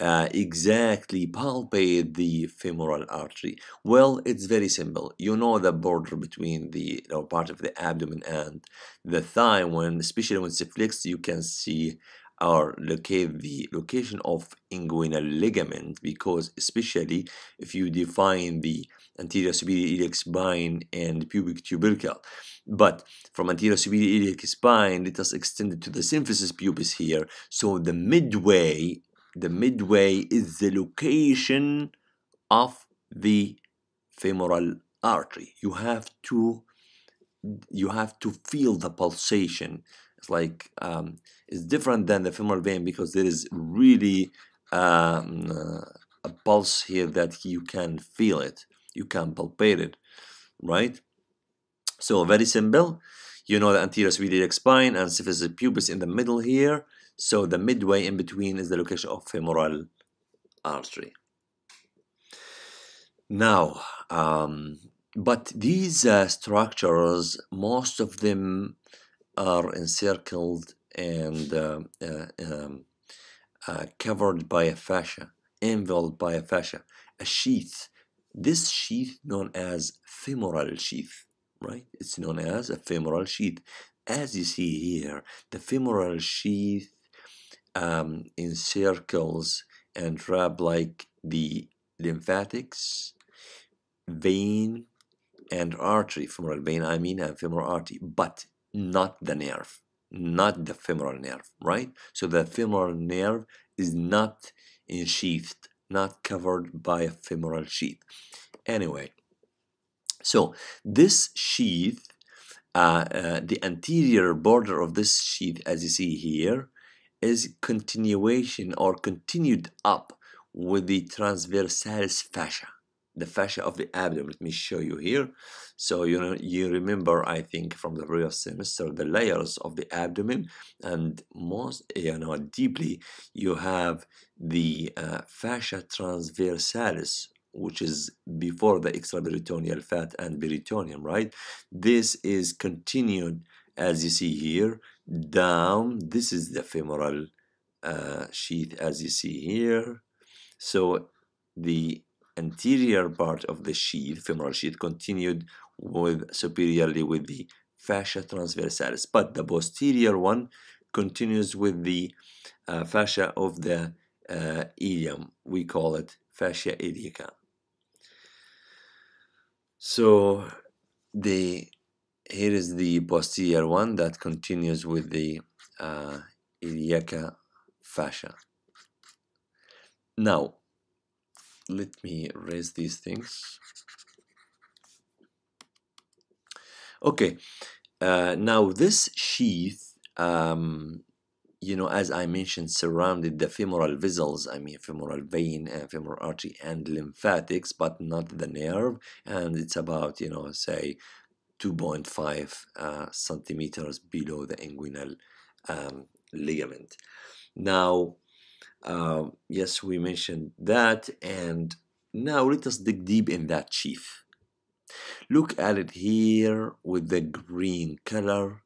uh, exactly palpate the femoral artery? Well, it's very simple. You know the border between the or part of the abdomen and the thigh. When especially when it's flexed, you can see or locate the location of inguinal ligament because especially if you define the anterior superior iliac spine and pubic tubercle but from anterior superior iliac spine let us extend it to the symphysis pubis here so the midway the midway is the location of the femoral artery. You have to you have to feel the pulsation. It's like um, it's different than the femoral vein because there is really um, uh, a pulse here that you can feel it. You can palpate it right? So very simple. You know the anterior superior spine and symphysis pubis in the middle here so the midway in between is the location of femoral artery now um, but these uh, structures most of them are encircled and uh, uh, um, uh, covered by a fascia enveloped by a fascia a sheath this sheath known as femoral sheath right? It's known as a femoral sheath. As you see here, the femoral sheath um, encircles and wrap like the lymphatics, vein, and artery, femoral vein, I mean, and femoral artery, but not the nerve, not the femoral nerve, right? So the femoral nerve is not ensheathed, not covered by a femoral sheath. Anyway, so this sheath, uh, uh, the anterior border of this sheath, as you see here, is continuation or continued up with the transversalis fascia, the fascia of the abdomen. Let me show you here. So you know you remember, I think, from the previous semester, the layers of the abdomen, and most you know deeply you have the uh, fascia transversalis which is before the extraperitoneal fat and peritoneum, right? This is continued, as you see here, down. This is the femoral uh, sheath, as you see here. So the anterior part of the sheath, femoral sheath, continued with superiorly with the fascia transversalis, but the posterior one continues with the uh, fascia of the uh, ilium. We call it fascia iliaca. So the here is the posterior one that continues with the uh, iliaca fascia. Now, let me raise these things. Okay, uh, now this sheath um, you know, as I mentioned, surrounded the femoral vessels, I mean femoral vein and femoral artery and lymphatics, but not the nerve. And it's about, you know, say 2.5 uh, centimeters below the inguinal um, ligament. Now, uh, yes, we mentioned that. And now let us dig deep in that sheath. Look at it here with the green color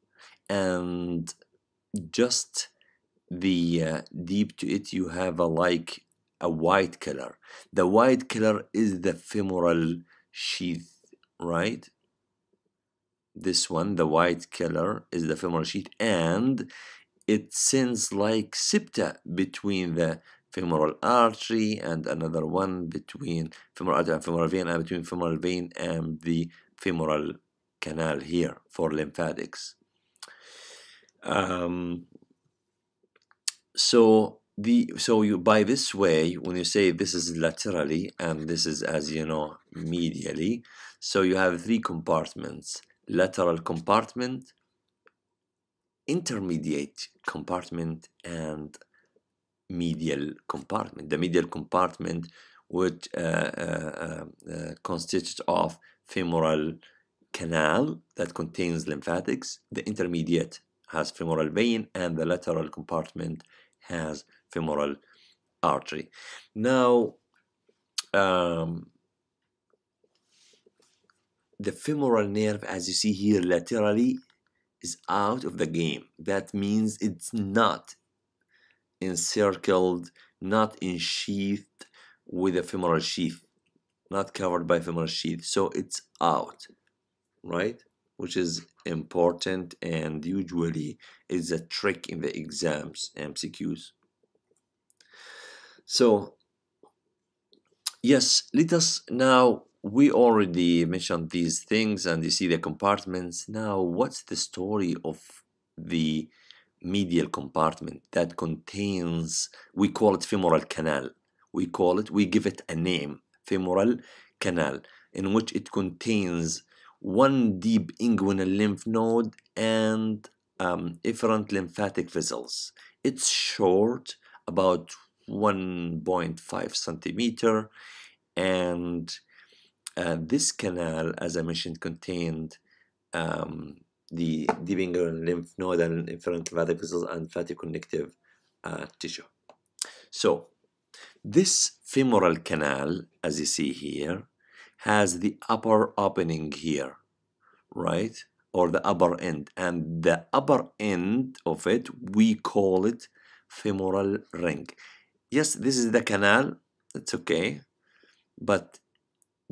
and just the uh, deep to it you have a like a white color the white color is the femoral sheath right this one the white color is the femoral sheath and it sends like septa between the femoral artery and another one between femoral artery and femoral vein and between femoral vein and the femoral canal here for lymphatics. Um, so the so you by this way when you say this is laterally and this is as you know medially so you have three compartments lateral compartment intermediate compartment and medial compartment the medial compartment which uh, uh, uh, consists of femoral canal that contains lymphatics the intermediate has femoral vein and the lateral compartment has femoral artery. Now, um, the femoral nerve, as you see here laterally, is out of the game. That means it's not encircled, not ensheathed with a femoral sheath, not covered by femoral sheath. So it's out, right? Which is important and usually is a trick in the exams MCQs. So yes, let us now we already mentioned these things and you see the compartments. Now what's the story of the medial compartment that contains we call it femoral canal. We call it we give it a name, femoral canal, in which it contains one deep inguinal lymph node and um, efferent lymphatic vessels. It's short, about 1.5 centimeter, and uh, this canal, as I mentioned, contained um, the deep inguinal lymph node and efferent lymphatic vessels and fatty connective uh, tissue. So this femoral canal, as you see here, has the upper opening here, right? Or the upper end. And the upper end of it, we call it femoral ring. Yes, this is the canal, it's okay. But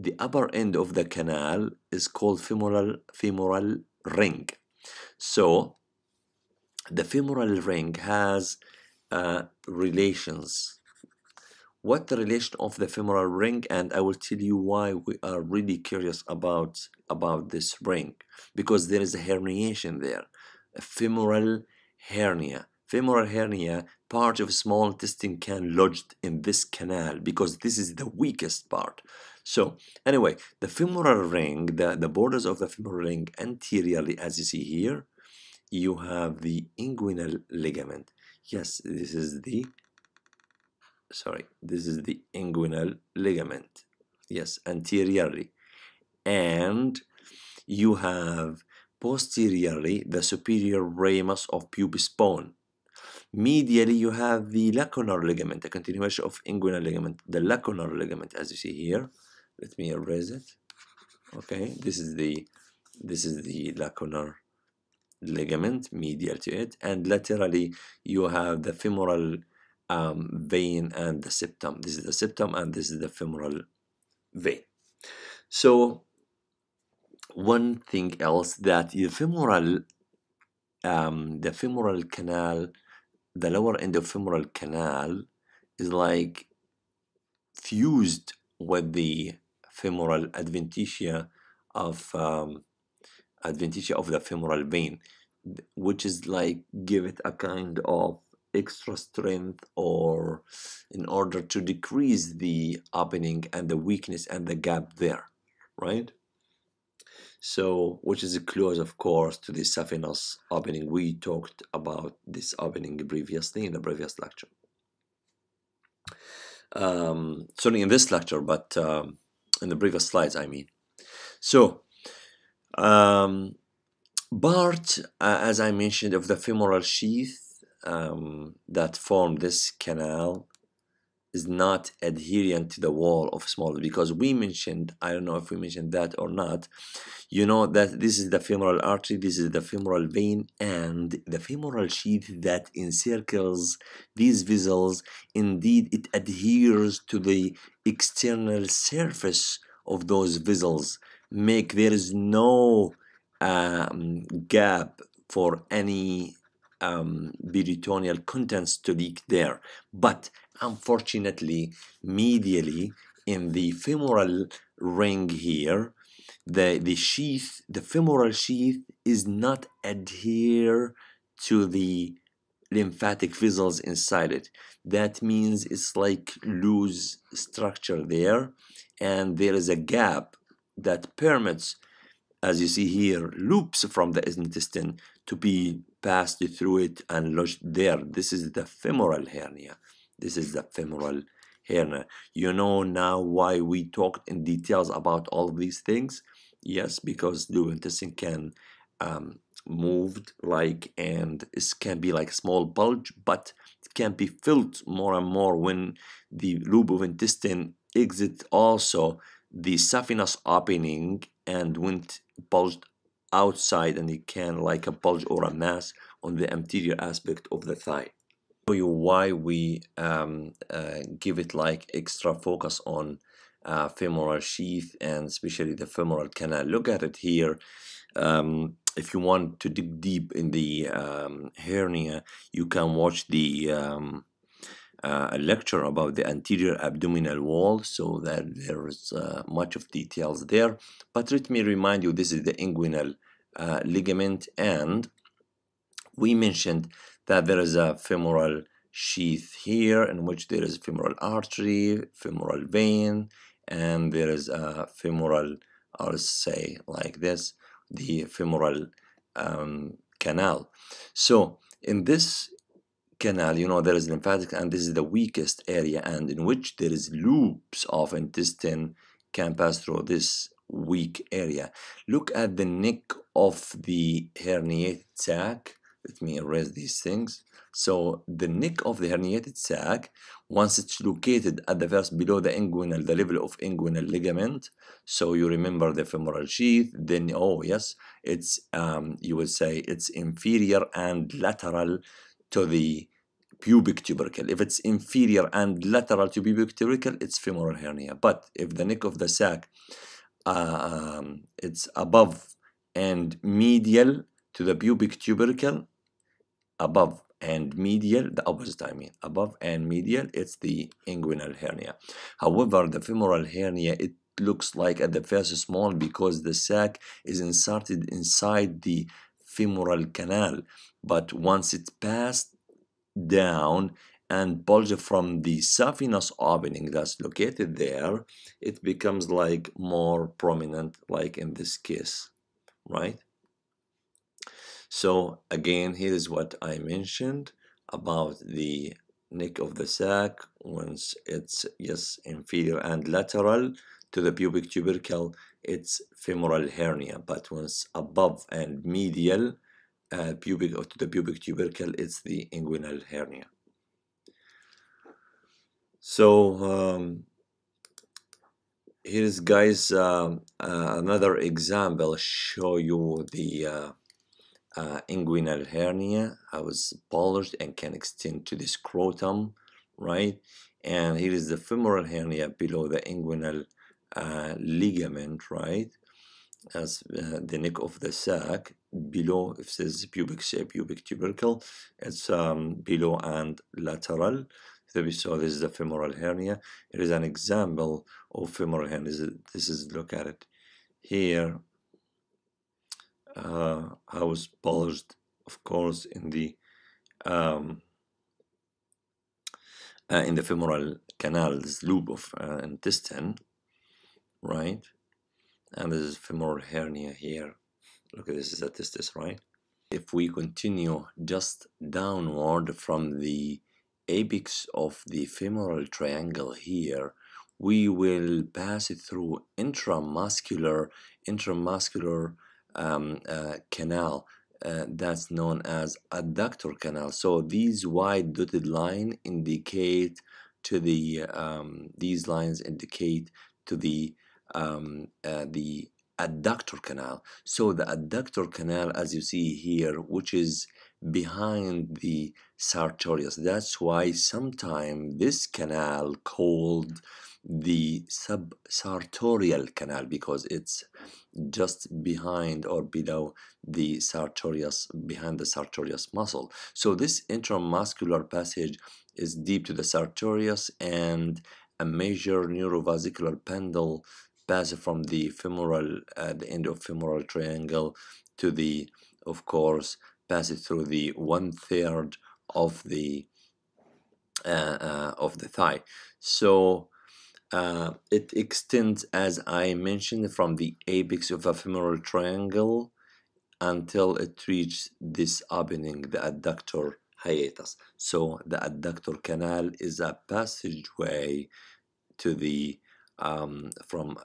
the upper end of the canal is called femoral femoral ring. So the femoral ring has uh, relations. What the relation of the femoral ring and I will tell you why we are really curious about about this ring because there is a herniation there. A femoral hernia. Femoral hernia part of small intestine can lodged in this canal because this is the weakest part so anyway the femoral ring the, the borders of the femoral ring anteriorly as you see here you have the inguinal ligament. Yes this is the sorry this is the inguinal ligament. Yes anteriorly. And you have posteriorly the superior ramus of pubis bone. Medially you have the lacunar ligament a continuation of inguinal ligament the lacunar ligament as you see here let me erase it okay this is the this is the lacunar ligament medial to it and laterally you have the femoral um, vein and the septum. This is the septum and this is the femoral vein. So one thing else that the femoral um, the femoral canal, the lower end of femoral canal is like fused with the femoral adventitia of um, adventitia of the femoral vein, which is like give it a kind of extra strength or in order to decrease the opening and the weakness and the gap there right? So which is close of course to the saphenous opening. We talked about this opening previously in the previous lecture. Um, certainly in this lecture but um, in the previous slides I mean. So um, part uh, as I mentioned of the femoral sheath um, that form this canal is not adherent to the wall of small because we mentioned i don't know if we mentioned that or not you know that this is the femoral artery this is the femoral vein and the femoral sheath that encircles these vessels indeed it adheres to the external surface of those vessels make there is no um, gap for any um, peritoneal contents to leak there. But unfortunately, medially in the femoral ring here, the, the sheath, the femoral sheath is not adhere to the lymphatic vessels inside it. That means it's like loose structure there and there is a gap that permits as you see here, loops from the intestine to be passed through it and lodged there. This is the femoral hernia. This is the femoral hernia. You know now why we talked in details about all of these things? Yes, because the intestine can um, moved like and it can be like a small bulge, but it can be filled more and more when the loop of intestine exit also the saphenous opening and went bulged outside and it can like a bulge or a mass on the anterior aspect of the thigh show you why we um, uh, give it like extra focus on uh, femoral sheath and especially the femoral. Canal look at it here? Um, if you want to dig deep in the um, hernia you can watch the um, uh, lecture about the anterior abdominal wall. So that there's uh, much of details there. But let me remind you this is the inguinal uh, ligament. And we mentioned that there is a femoral sheath here in which there is femoral artery femoral vein and there is a femoral I'll say like this the femoral um, canal. So in this canal you know there is lymphatic and this is the weakest area and in which there is loops of intestine can pass through this weak area. Look at the neck of the herniated sac let me erase these things. So the neck of the herniated sac once it's located at the first below the inguinal the level of inguinal ligament so you remember the femoral sheath then oh yes it's um, you would say it's inferior and lateral to the pubic tubercle. If it's inferior and lateral to pubic tubercle it's femoral hernia. But if the neck of the sac uh, um, it's above and medial to the pubic tubercle above and medial the opposite I mean above and medial it's the inguinal hernia. However the femoral hernia it looks like at the first small because the sac is inserted inside the femoral canal. But once it's passed down and bulge from the saphenous opening that's located there it becomes like more prominent like in this case right so again here is what I mentioned about the neck of the sac once it's yes inferior and lateral to the pubic tubercle it's femoral hernia. But once above and medial uh, pubic or to the pubic tubercle it's the inguinal hernia. So um, here's guys uh, uh, another example show you the uh, inguinal hernia how it's bulged and can extend to the scrotum right? And here is the femoral hernia below the inguinal uh, ligament right? As uh, the neck of the sac below if says pubic shape pubic tubercle. It's um, below and lateral. So we saw this is the femoral hernia. It is an example of femoral hernia. This is look at it here uh, I was bulged of course in the um, uh, in the femoral canal this loop of uh, intestine right? And this is femoral hernia here. Look at this is a testis right? If we continue just downward from the apex of the femoral triangle here we will pass it through intramuscular intramuscular um, uh, canal uh, that's known as adductor canal so these white dotted line indicate to the um, these lines indicate to the um, uh, the adductor canal. So the adductor canal, as you see here, which is behind the sartorius. That's why sometimes this canal called the subsartorial canal because it's just behind or below the sartorius behind the sartorius muscle. So this intramuscular passage is deep to the sartorius and a major neurovascular bundle pass from the femoral at the end of femoral triangle to the of course pass it through the one third of the uh, uh, of the thigh. So uh, it extends as I mentioned from the apex of a femoral triangle until it reaches this opening the adductor hiatus. So the adductor canal is a passageway to the um, from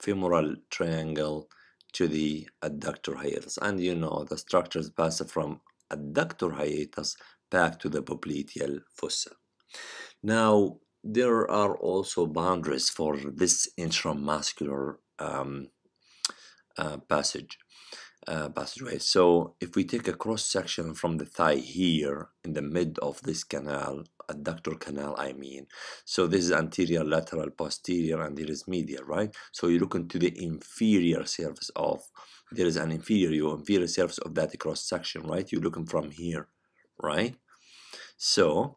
femoral triangle to the adductor hiatus. And you know the structures pass from adductor hiatus back to the popliteal fossa. Now there are also boundaries for this intramuscular um, uh, passage uh, passageway. So if we take a cross section from the thigh here in the mid of this canal, adductor canal I mean, so this is anterior, lateral, posterior, and there is medial, right? So you look into the inferior surface of, there is an inferior, inferior surface of that cross section, right? You're looking from here, right? So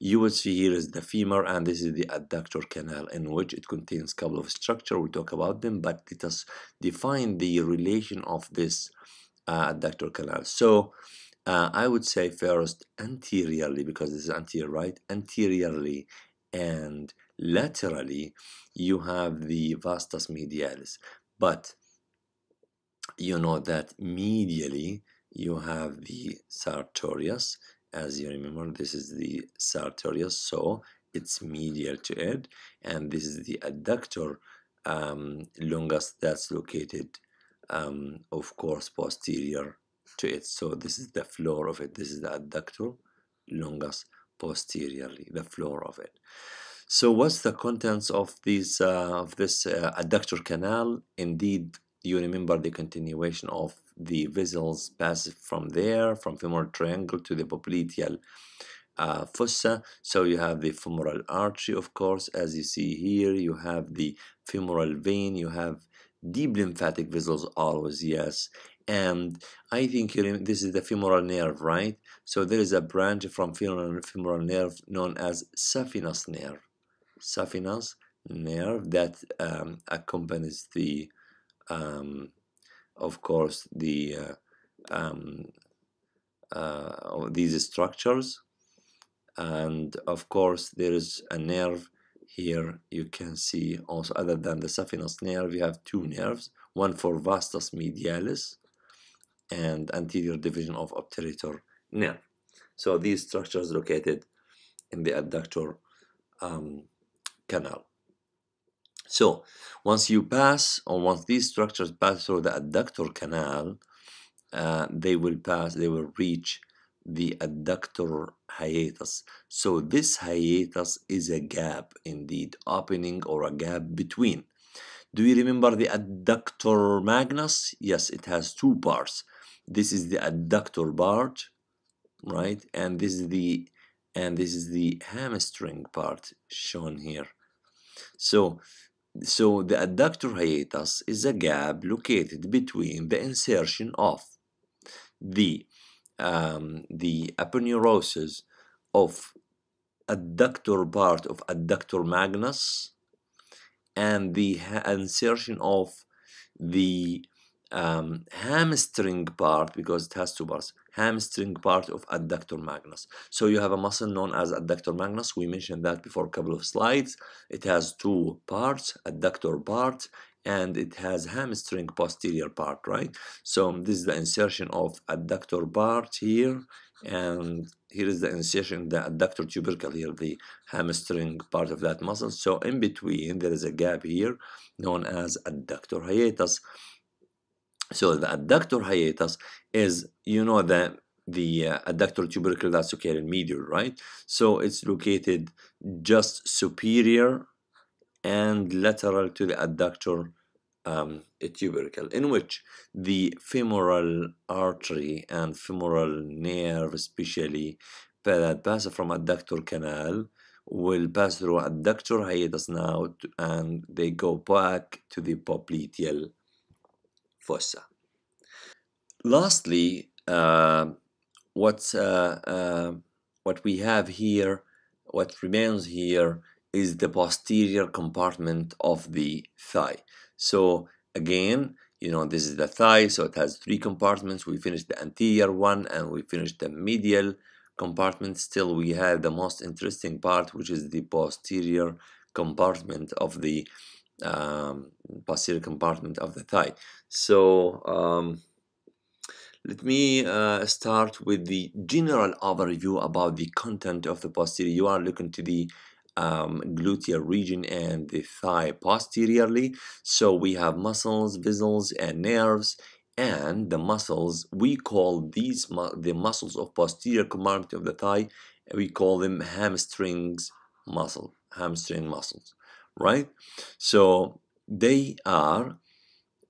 you will see here is the femur and this is the adductor canal in which it contains couple of structure. We'll talk about them but let us define the relation of this uh, adductor canal. So uh, I would say first anteriorly because this is anterior right? Anteriorly and laterally you have the vastus medialis. But you know that medially you have the sartorius as you remember this is the sartorius so it's medial to it and this is the adductor um, longus that's located um, of course posterior to it. So this is the floor of it. This is the adductor longus posteriorly the floor of it. So what's the contents of these uh, of this uh, adductor canal? Indeed you remember the continuation of the vessels pass from there from femoral triangle to the popliteal uh, fossa. So you have the femoral artery of course. As you see here you have the femoral vein. You have deep lymphatic vessels always yes. And I think this is the femoral nerve right? So there is a branch from femoral, femoral nerve known as saphenous nerve. Saphenous nerve that um, accompanies the um, of course the uh, um, uh, these structures. And of course there is a nerve here you can see also other than the saphenous nerve you have two nerves one for vastus medialis and anterior division of obturator nerve. So these structures located in the adductor um, canal so once you pass or once these structures pass through the adductor canal uh, they will pass they will reach the adductor hiatus. So this hiatus is a gap indeed opening or a gap between. Do you remember the adductor magnus? Yes it has two parts. This is the adductor part right? And this is the and this is the hamstring part shown here. So so the adductor hiatus is a gap located between the insertion of the um, the aponeurosis of adductor part of adductor magnus and the insertion of the um, hamstring part because it has two parts hamstring part of adductor magnus. So you have a muscle known as adductor magnus. We mentioned that before a couple of slides. It has two parts adductor part and it has hamstring posterior part right? So this is the insertion of adductor part here and here is the insertion the adductor tubercle here the hamstring part of that muscle. So in between there is a gap here known as adductor hiatus so the adductor hiatus is, you know, the the uh, adductor tubercle that's located in medial, right? So it's located just superior and lateral to the adductor um, tubercle, in which the femoral artery and femoral nerve, especially that pass from adductor canal, will pass through adductor hiatus now, and they go back to the popliteal fossa. Lastly, uh, what's, uh, uh, what we have here, what remains here is the posterior compartment of the thigh. So again, you know, this is the thigh, so it has three compartments. We finished the anterior one and we finished the medial compartment. Still, we have the most interesting part, which is the posterior compartment of the um, posterior compartment of the thigh. So um, let me uh, start with the general overview about the content of the posterior. You are looking to the um, gluteal region and the thigh posteriorly. So we have muscles, vessels, and nerves. And the muscles, we call these mu the muscles of posterior compartment of the thigh, we call them hamstrings muscle, hamstring muscles right? So they are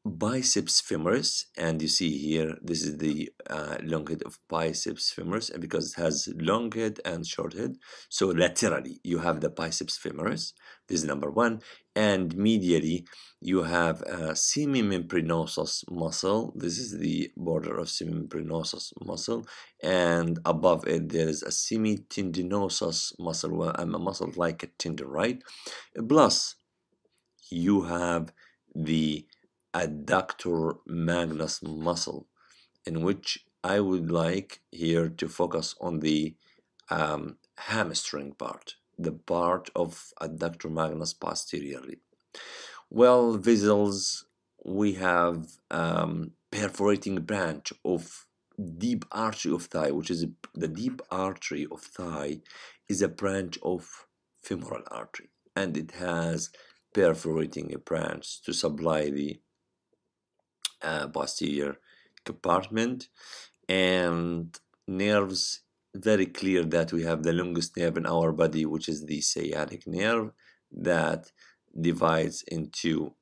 biceps femoris and you see here this is the uh, long head of biceps femoris because it has long head and short head so laterally you have the biceps femoris this is number one and medially you have a semimembranosus muscle. This is the border of semimembranosus muscle and above it there is a semitendinosus muscle well, a muscle like a tendon right? Plus you have the adductor magnus muscle in which I would like here to focus on the um, hamstring part, the part of adductor magnus posteriorly. Well, vessels, we have um, perforating branch of deep artery of thigh, which is the deep artery of thigh is a branch of femoral artery and it has perforating a branch to supply the uh, posterior compartment and nerves very clear that we have the longest nerve in our body which is the sciatic nerve that divides into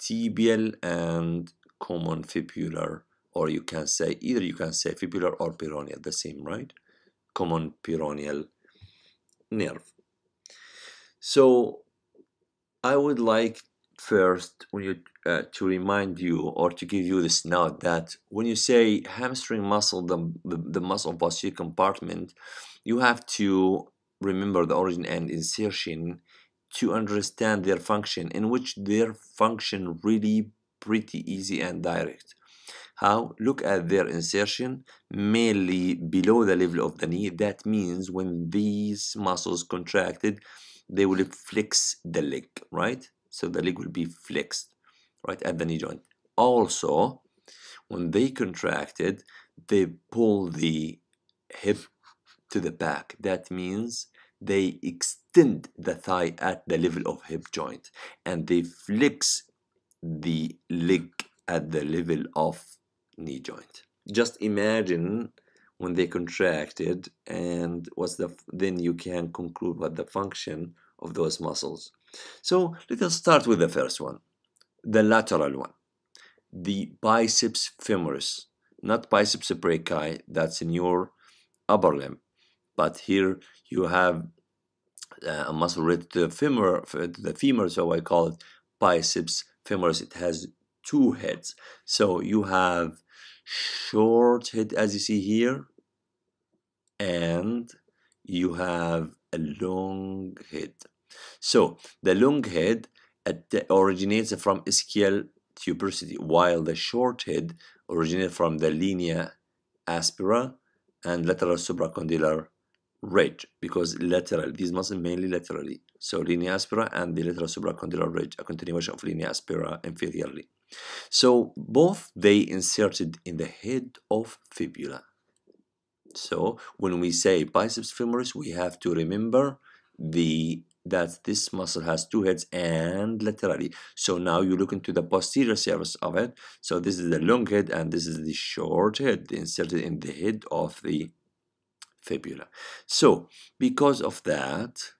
tibial and common fibular or you can say either you can say fibular or peroneal the same right? Common peroneal nerve. So I would like first when you uh, to remind you or to give you this note that when you say hamstring muscle the, the, the muscle posterior compartment you have to remember the origin and insertion to understand their function in which their function really pretty easy and direct. How? Look at their insertion mainly below the level of the knee. That means when these muscles contracted they will flex the leg right so the leg will be flexed right at the knee joint. Also when they contracted they pull the hip to the back. That means they extend the thigh at the level of hip joint and they flex the leg at the level of knee joint. Just imagine when they contracted and what's the then you can conclude what the function of those muscles so let us start with the first one the lateral one the biceps femoris not biceps brachii that's in your upper limb but here you have uh, a muscle related to the femur, the femur, so I call it biceps femoris. It has two heads. So you have short head as you see here, and you have a long head. So the long head originates from ischial tuberosity, while the short head originates from the linea aspera and lateral supracondylar ridge because lateral these muscles mainly laterally. So linea aspera and the lateral supracondylar ridge a continuation of linea aspera inferiorly. So both they inserted in the head of fibula. So when we say biceps femoris we have to remember the that this muscle has two heads and laterally so now you look into the posterior surface of it so this is the long head and this is the short head inserted in the head of the fibula. So because of that,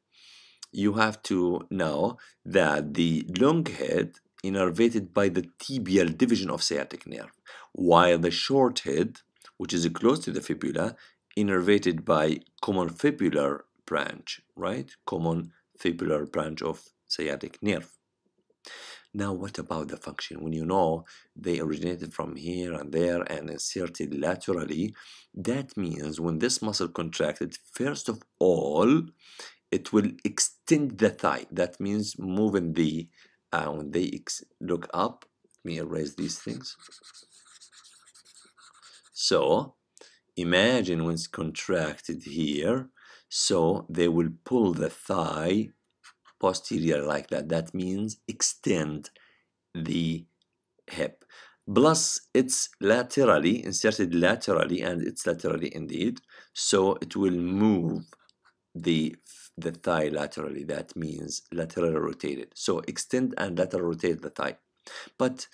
you have to know that the long head innervated by the tibial division of sciatic nerve, while the short head, which is close to the fibula, innervated by common fibular branch, right? Common fibular branch of sciatic nerve. Now, what about the function? When you know they originated from here and there and inserted laterally, that means when this muscle contracted, first of all, it will extend the thigh. That means moving the, uh, when they look up, let me erase these things. So, imagine when it's contracted here, so they will pull the thigh posterior like that. That means extend the hip. Plus, it's laterally, inserted laterally, and it's laterally indeed. So it will move the, the thigh laterally. That means laterally rotated. So extend and lateral rotate the thigh. But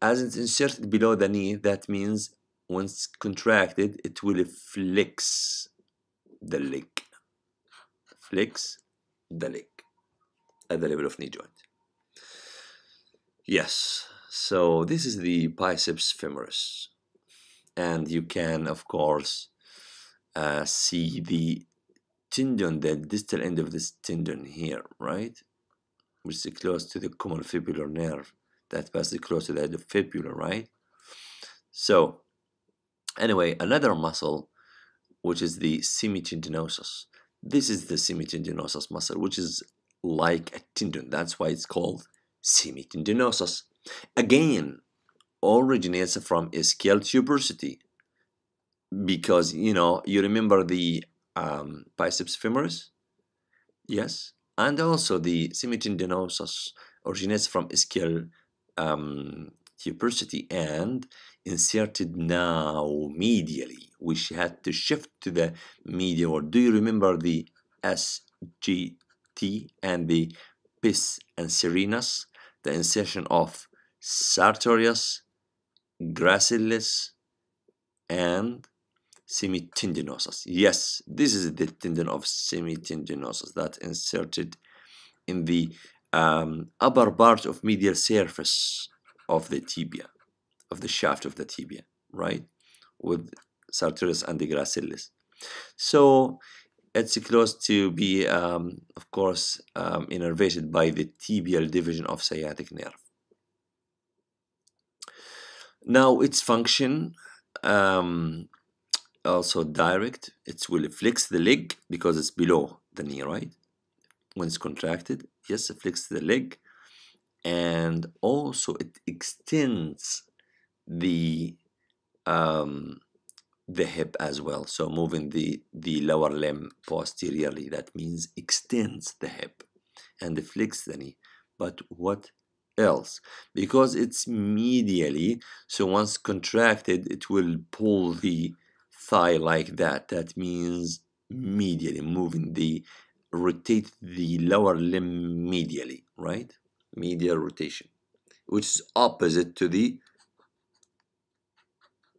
as it's inserted below the knee, that means once contracted, it will flex the leg. Flex the leg at the level of knee joint. Yes, so this is the biceps femoris. And you can, of course, uh, see the tendon, the distal end of this tendon here, right? Which is close to the common fibular nerve that passes close to the head of fibula, right? So, anyway, another muscle, which is the semitendinosus. This is the semitendinosus muscle, which is like a tendon. That's why it's called semitendinosus. Again, originates from ischial tuberosity because, you know, you remember the um, biceps femoris? Yes. And also the semitendinosus originates from ischial um, tuberosity and inserted now medially, which had to shift to the medial. Do you remember the SGT and the PIS and serenus, the insertion of sartorius, gracilis and semitendinosus. Yes, this is the tendon of semitendinosus that inserted in the um, upper part of medial surface of the tibia, of the shaft of the tibia, right? With sartorius and the gracilis. So it's close to be, um, of course, um, innervated by the tibial division of sciatic nerve. Now its function um, also direct. It will flex the leg because it's below the knee, right? When it's contracted, yes, it flexes the leg, and also it extends the um, the hip as well. So moving the the lower limb posteriorly, that means extends the hip and flex the knee. But what else because it's medially so once contracted it will pull the thigh like that that means medially moving the rotate the lower limb medially right medial rotation which is opposite to the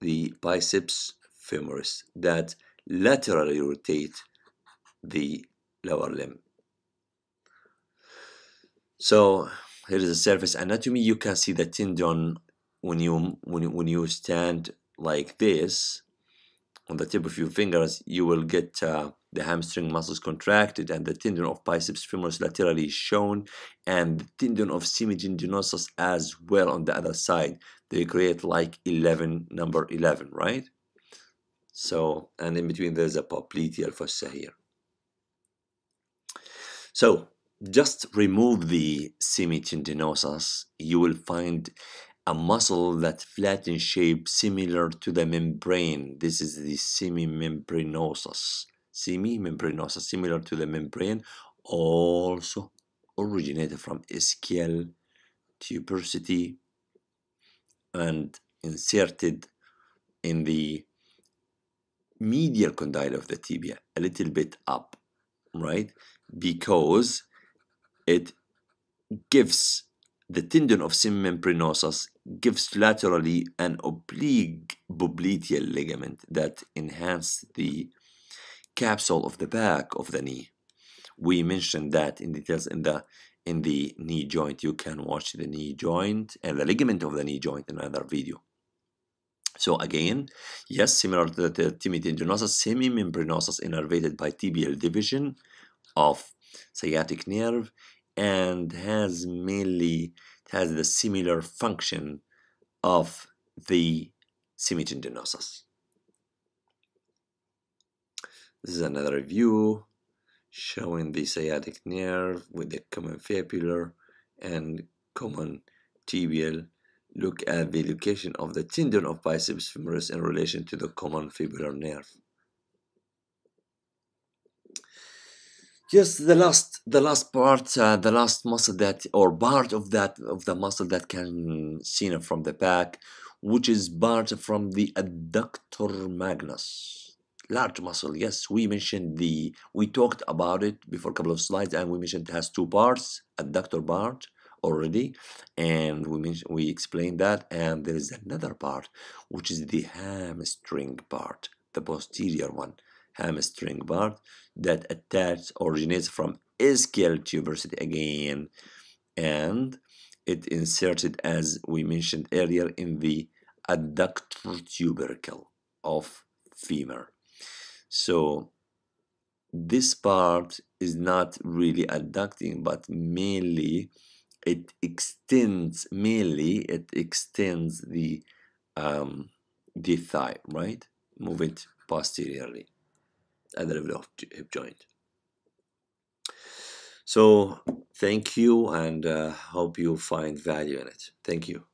the biceps femoris that laterally rotate the lower limb. So here is the surface anatomy. You can see the tendon when you when, when you stand like this. On the tip of your fingers you will get uh, the hamstring muscles contracted and the tendon of biceps femoris laterally shown and the tendon of semitendinosus as well on the other side. They create like 11 number 11 right so and in between there's a popliteal fossa here so just remove the semitendinosus, you will find a muscle that flat in shape similar to the membrane. This is the semimembranosus. Semimembranosus, similar to the membrane, also originated from ischial tuberosity and inserted in the medial condyle of the tibia, a little bit up, mm-hmm. right? Because it gives the tendon of semimembranosus gives laterally an oblique popliteal ligament that enhance the capsule of the back of the knee. We mentioned that in details in the in the knee joint. You can watch the knee joint and the ligament of the knee joint in another video. So again, yes, similar to the semitendinosus, semimembranosus innervated by tibial division of sciatic nerve and has mainly has the similar function of the semitendinosus. This is another view showing the sciatic nerve with the common fibular and common tibial. Look at the location of the tendon of biceps femoris in relation to the common fibular nerve. Yes, the last the last part uh, the last muscle that or part of that of the muscle that can seen from the back which is part from the adductor magnus large muscle yes we mentioned the we talked about it before a couple of slides and we mentioned it has two parts adductor part already and we mentioned we explained that and there is another part which is the hamstring part the posterior one. Hamstring part that attached originates from ischial tuberosity again and it inserted as we mentioned earlier in the adductor tubercle of femur. So this part is not really adducting but mainly it extends mainly it extends the um, the thigh right move it posteriorly at the level of hip joint. So thank you and uh, hope you find value in it. Thank you.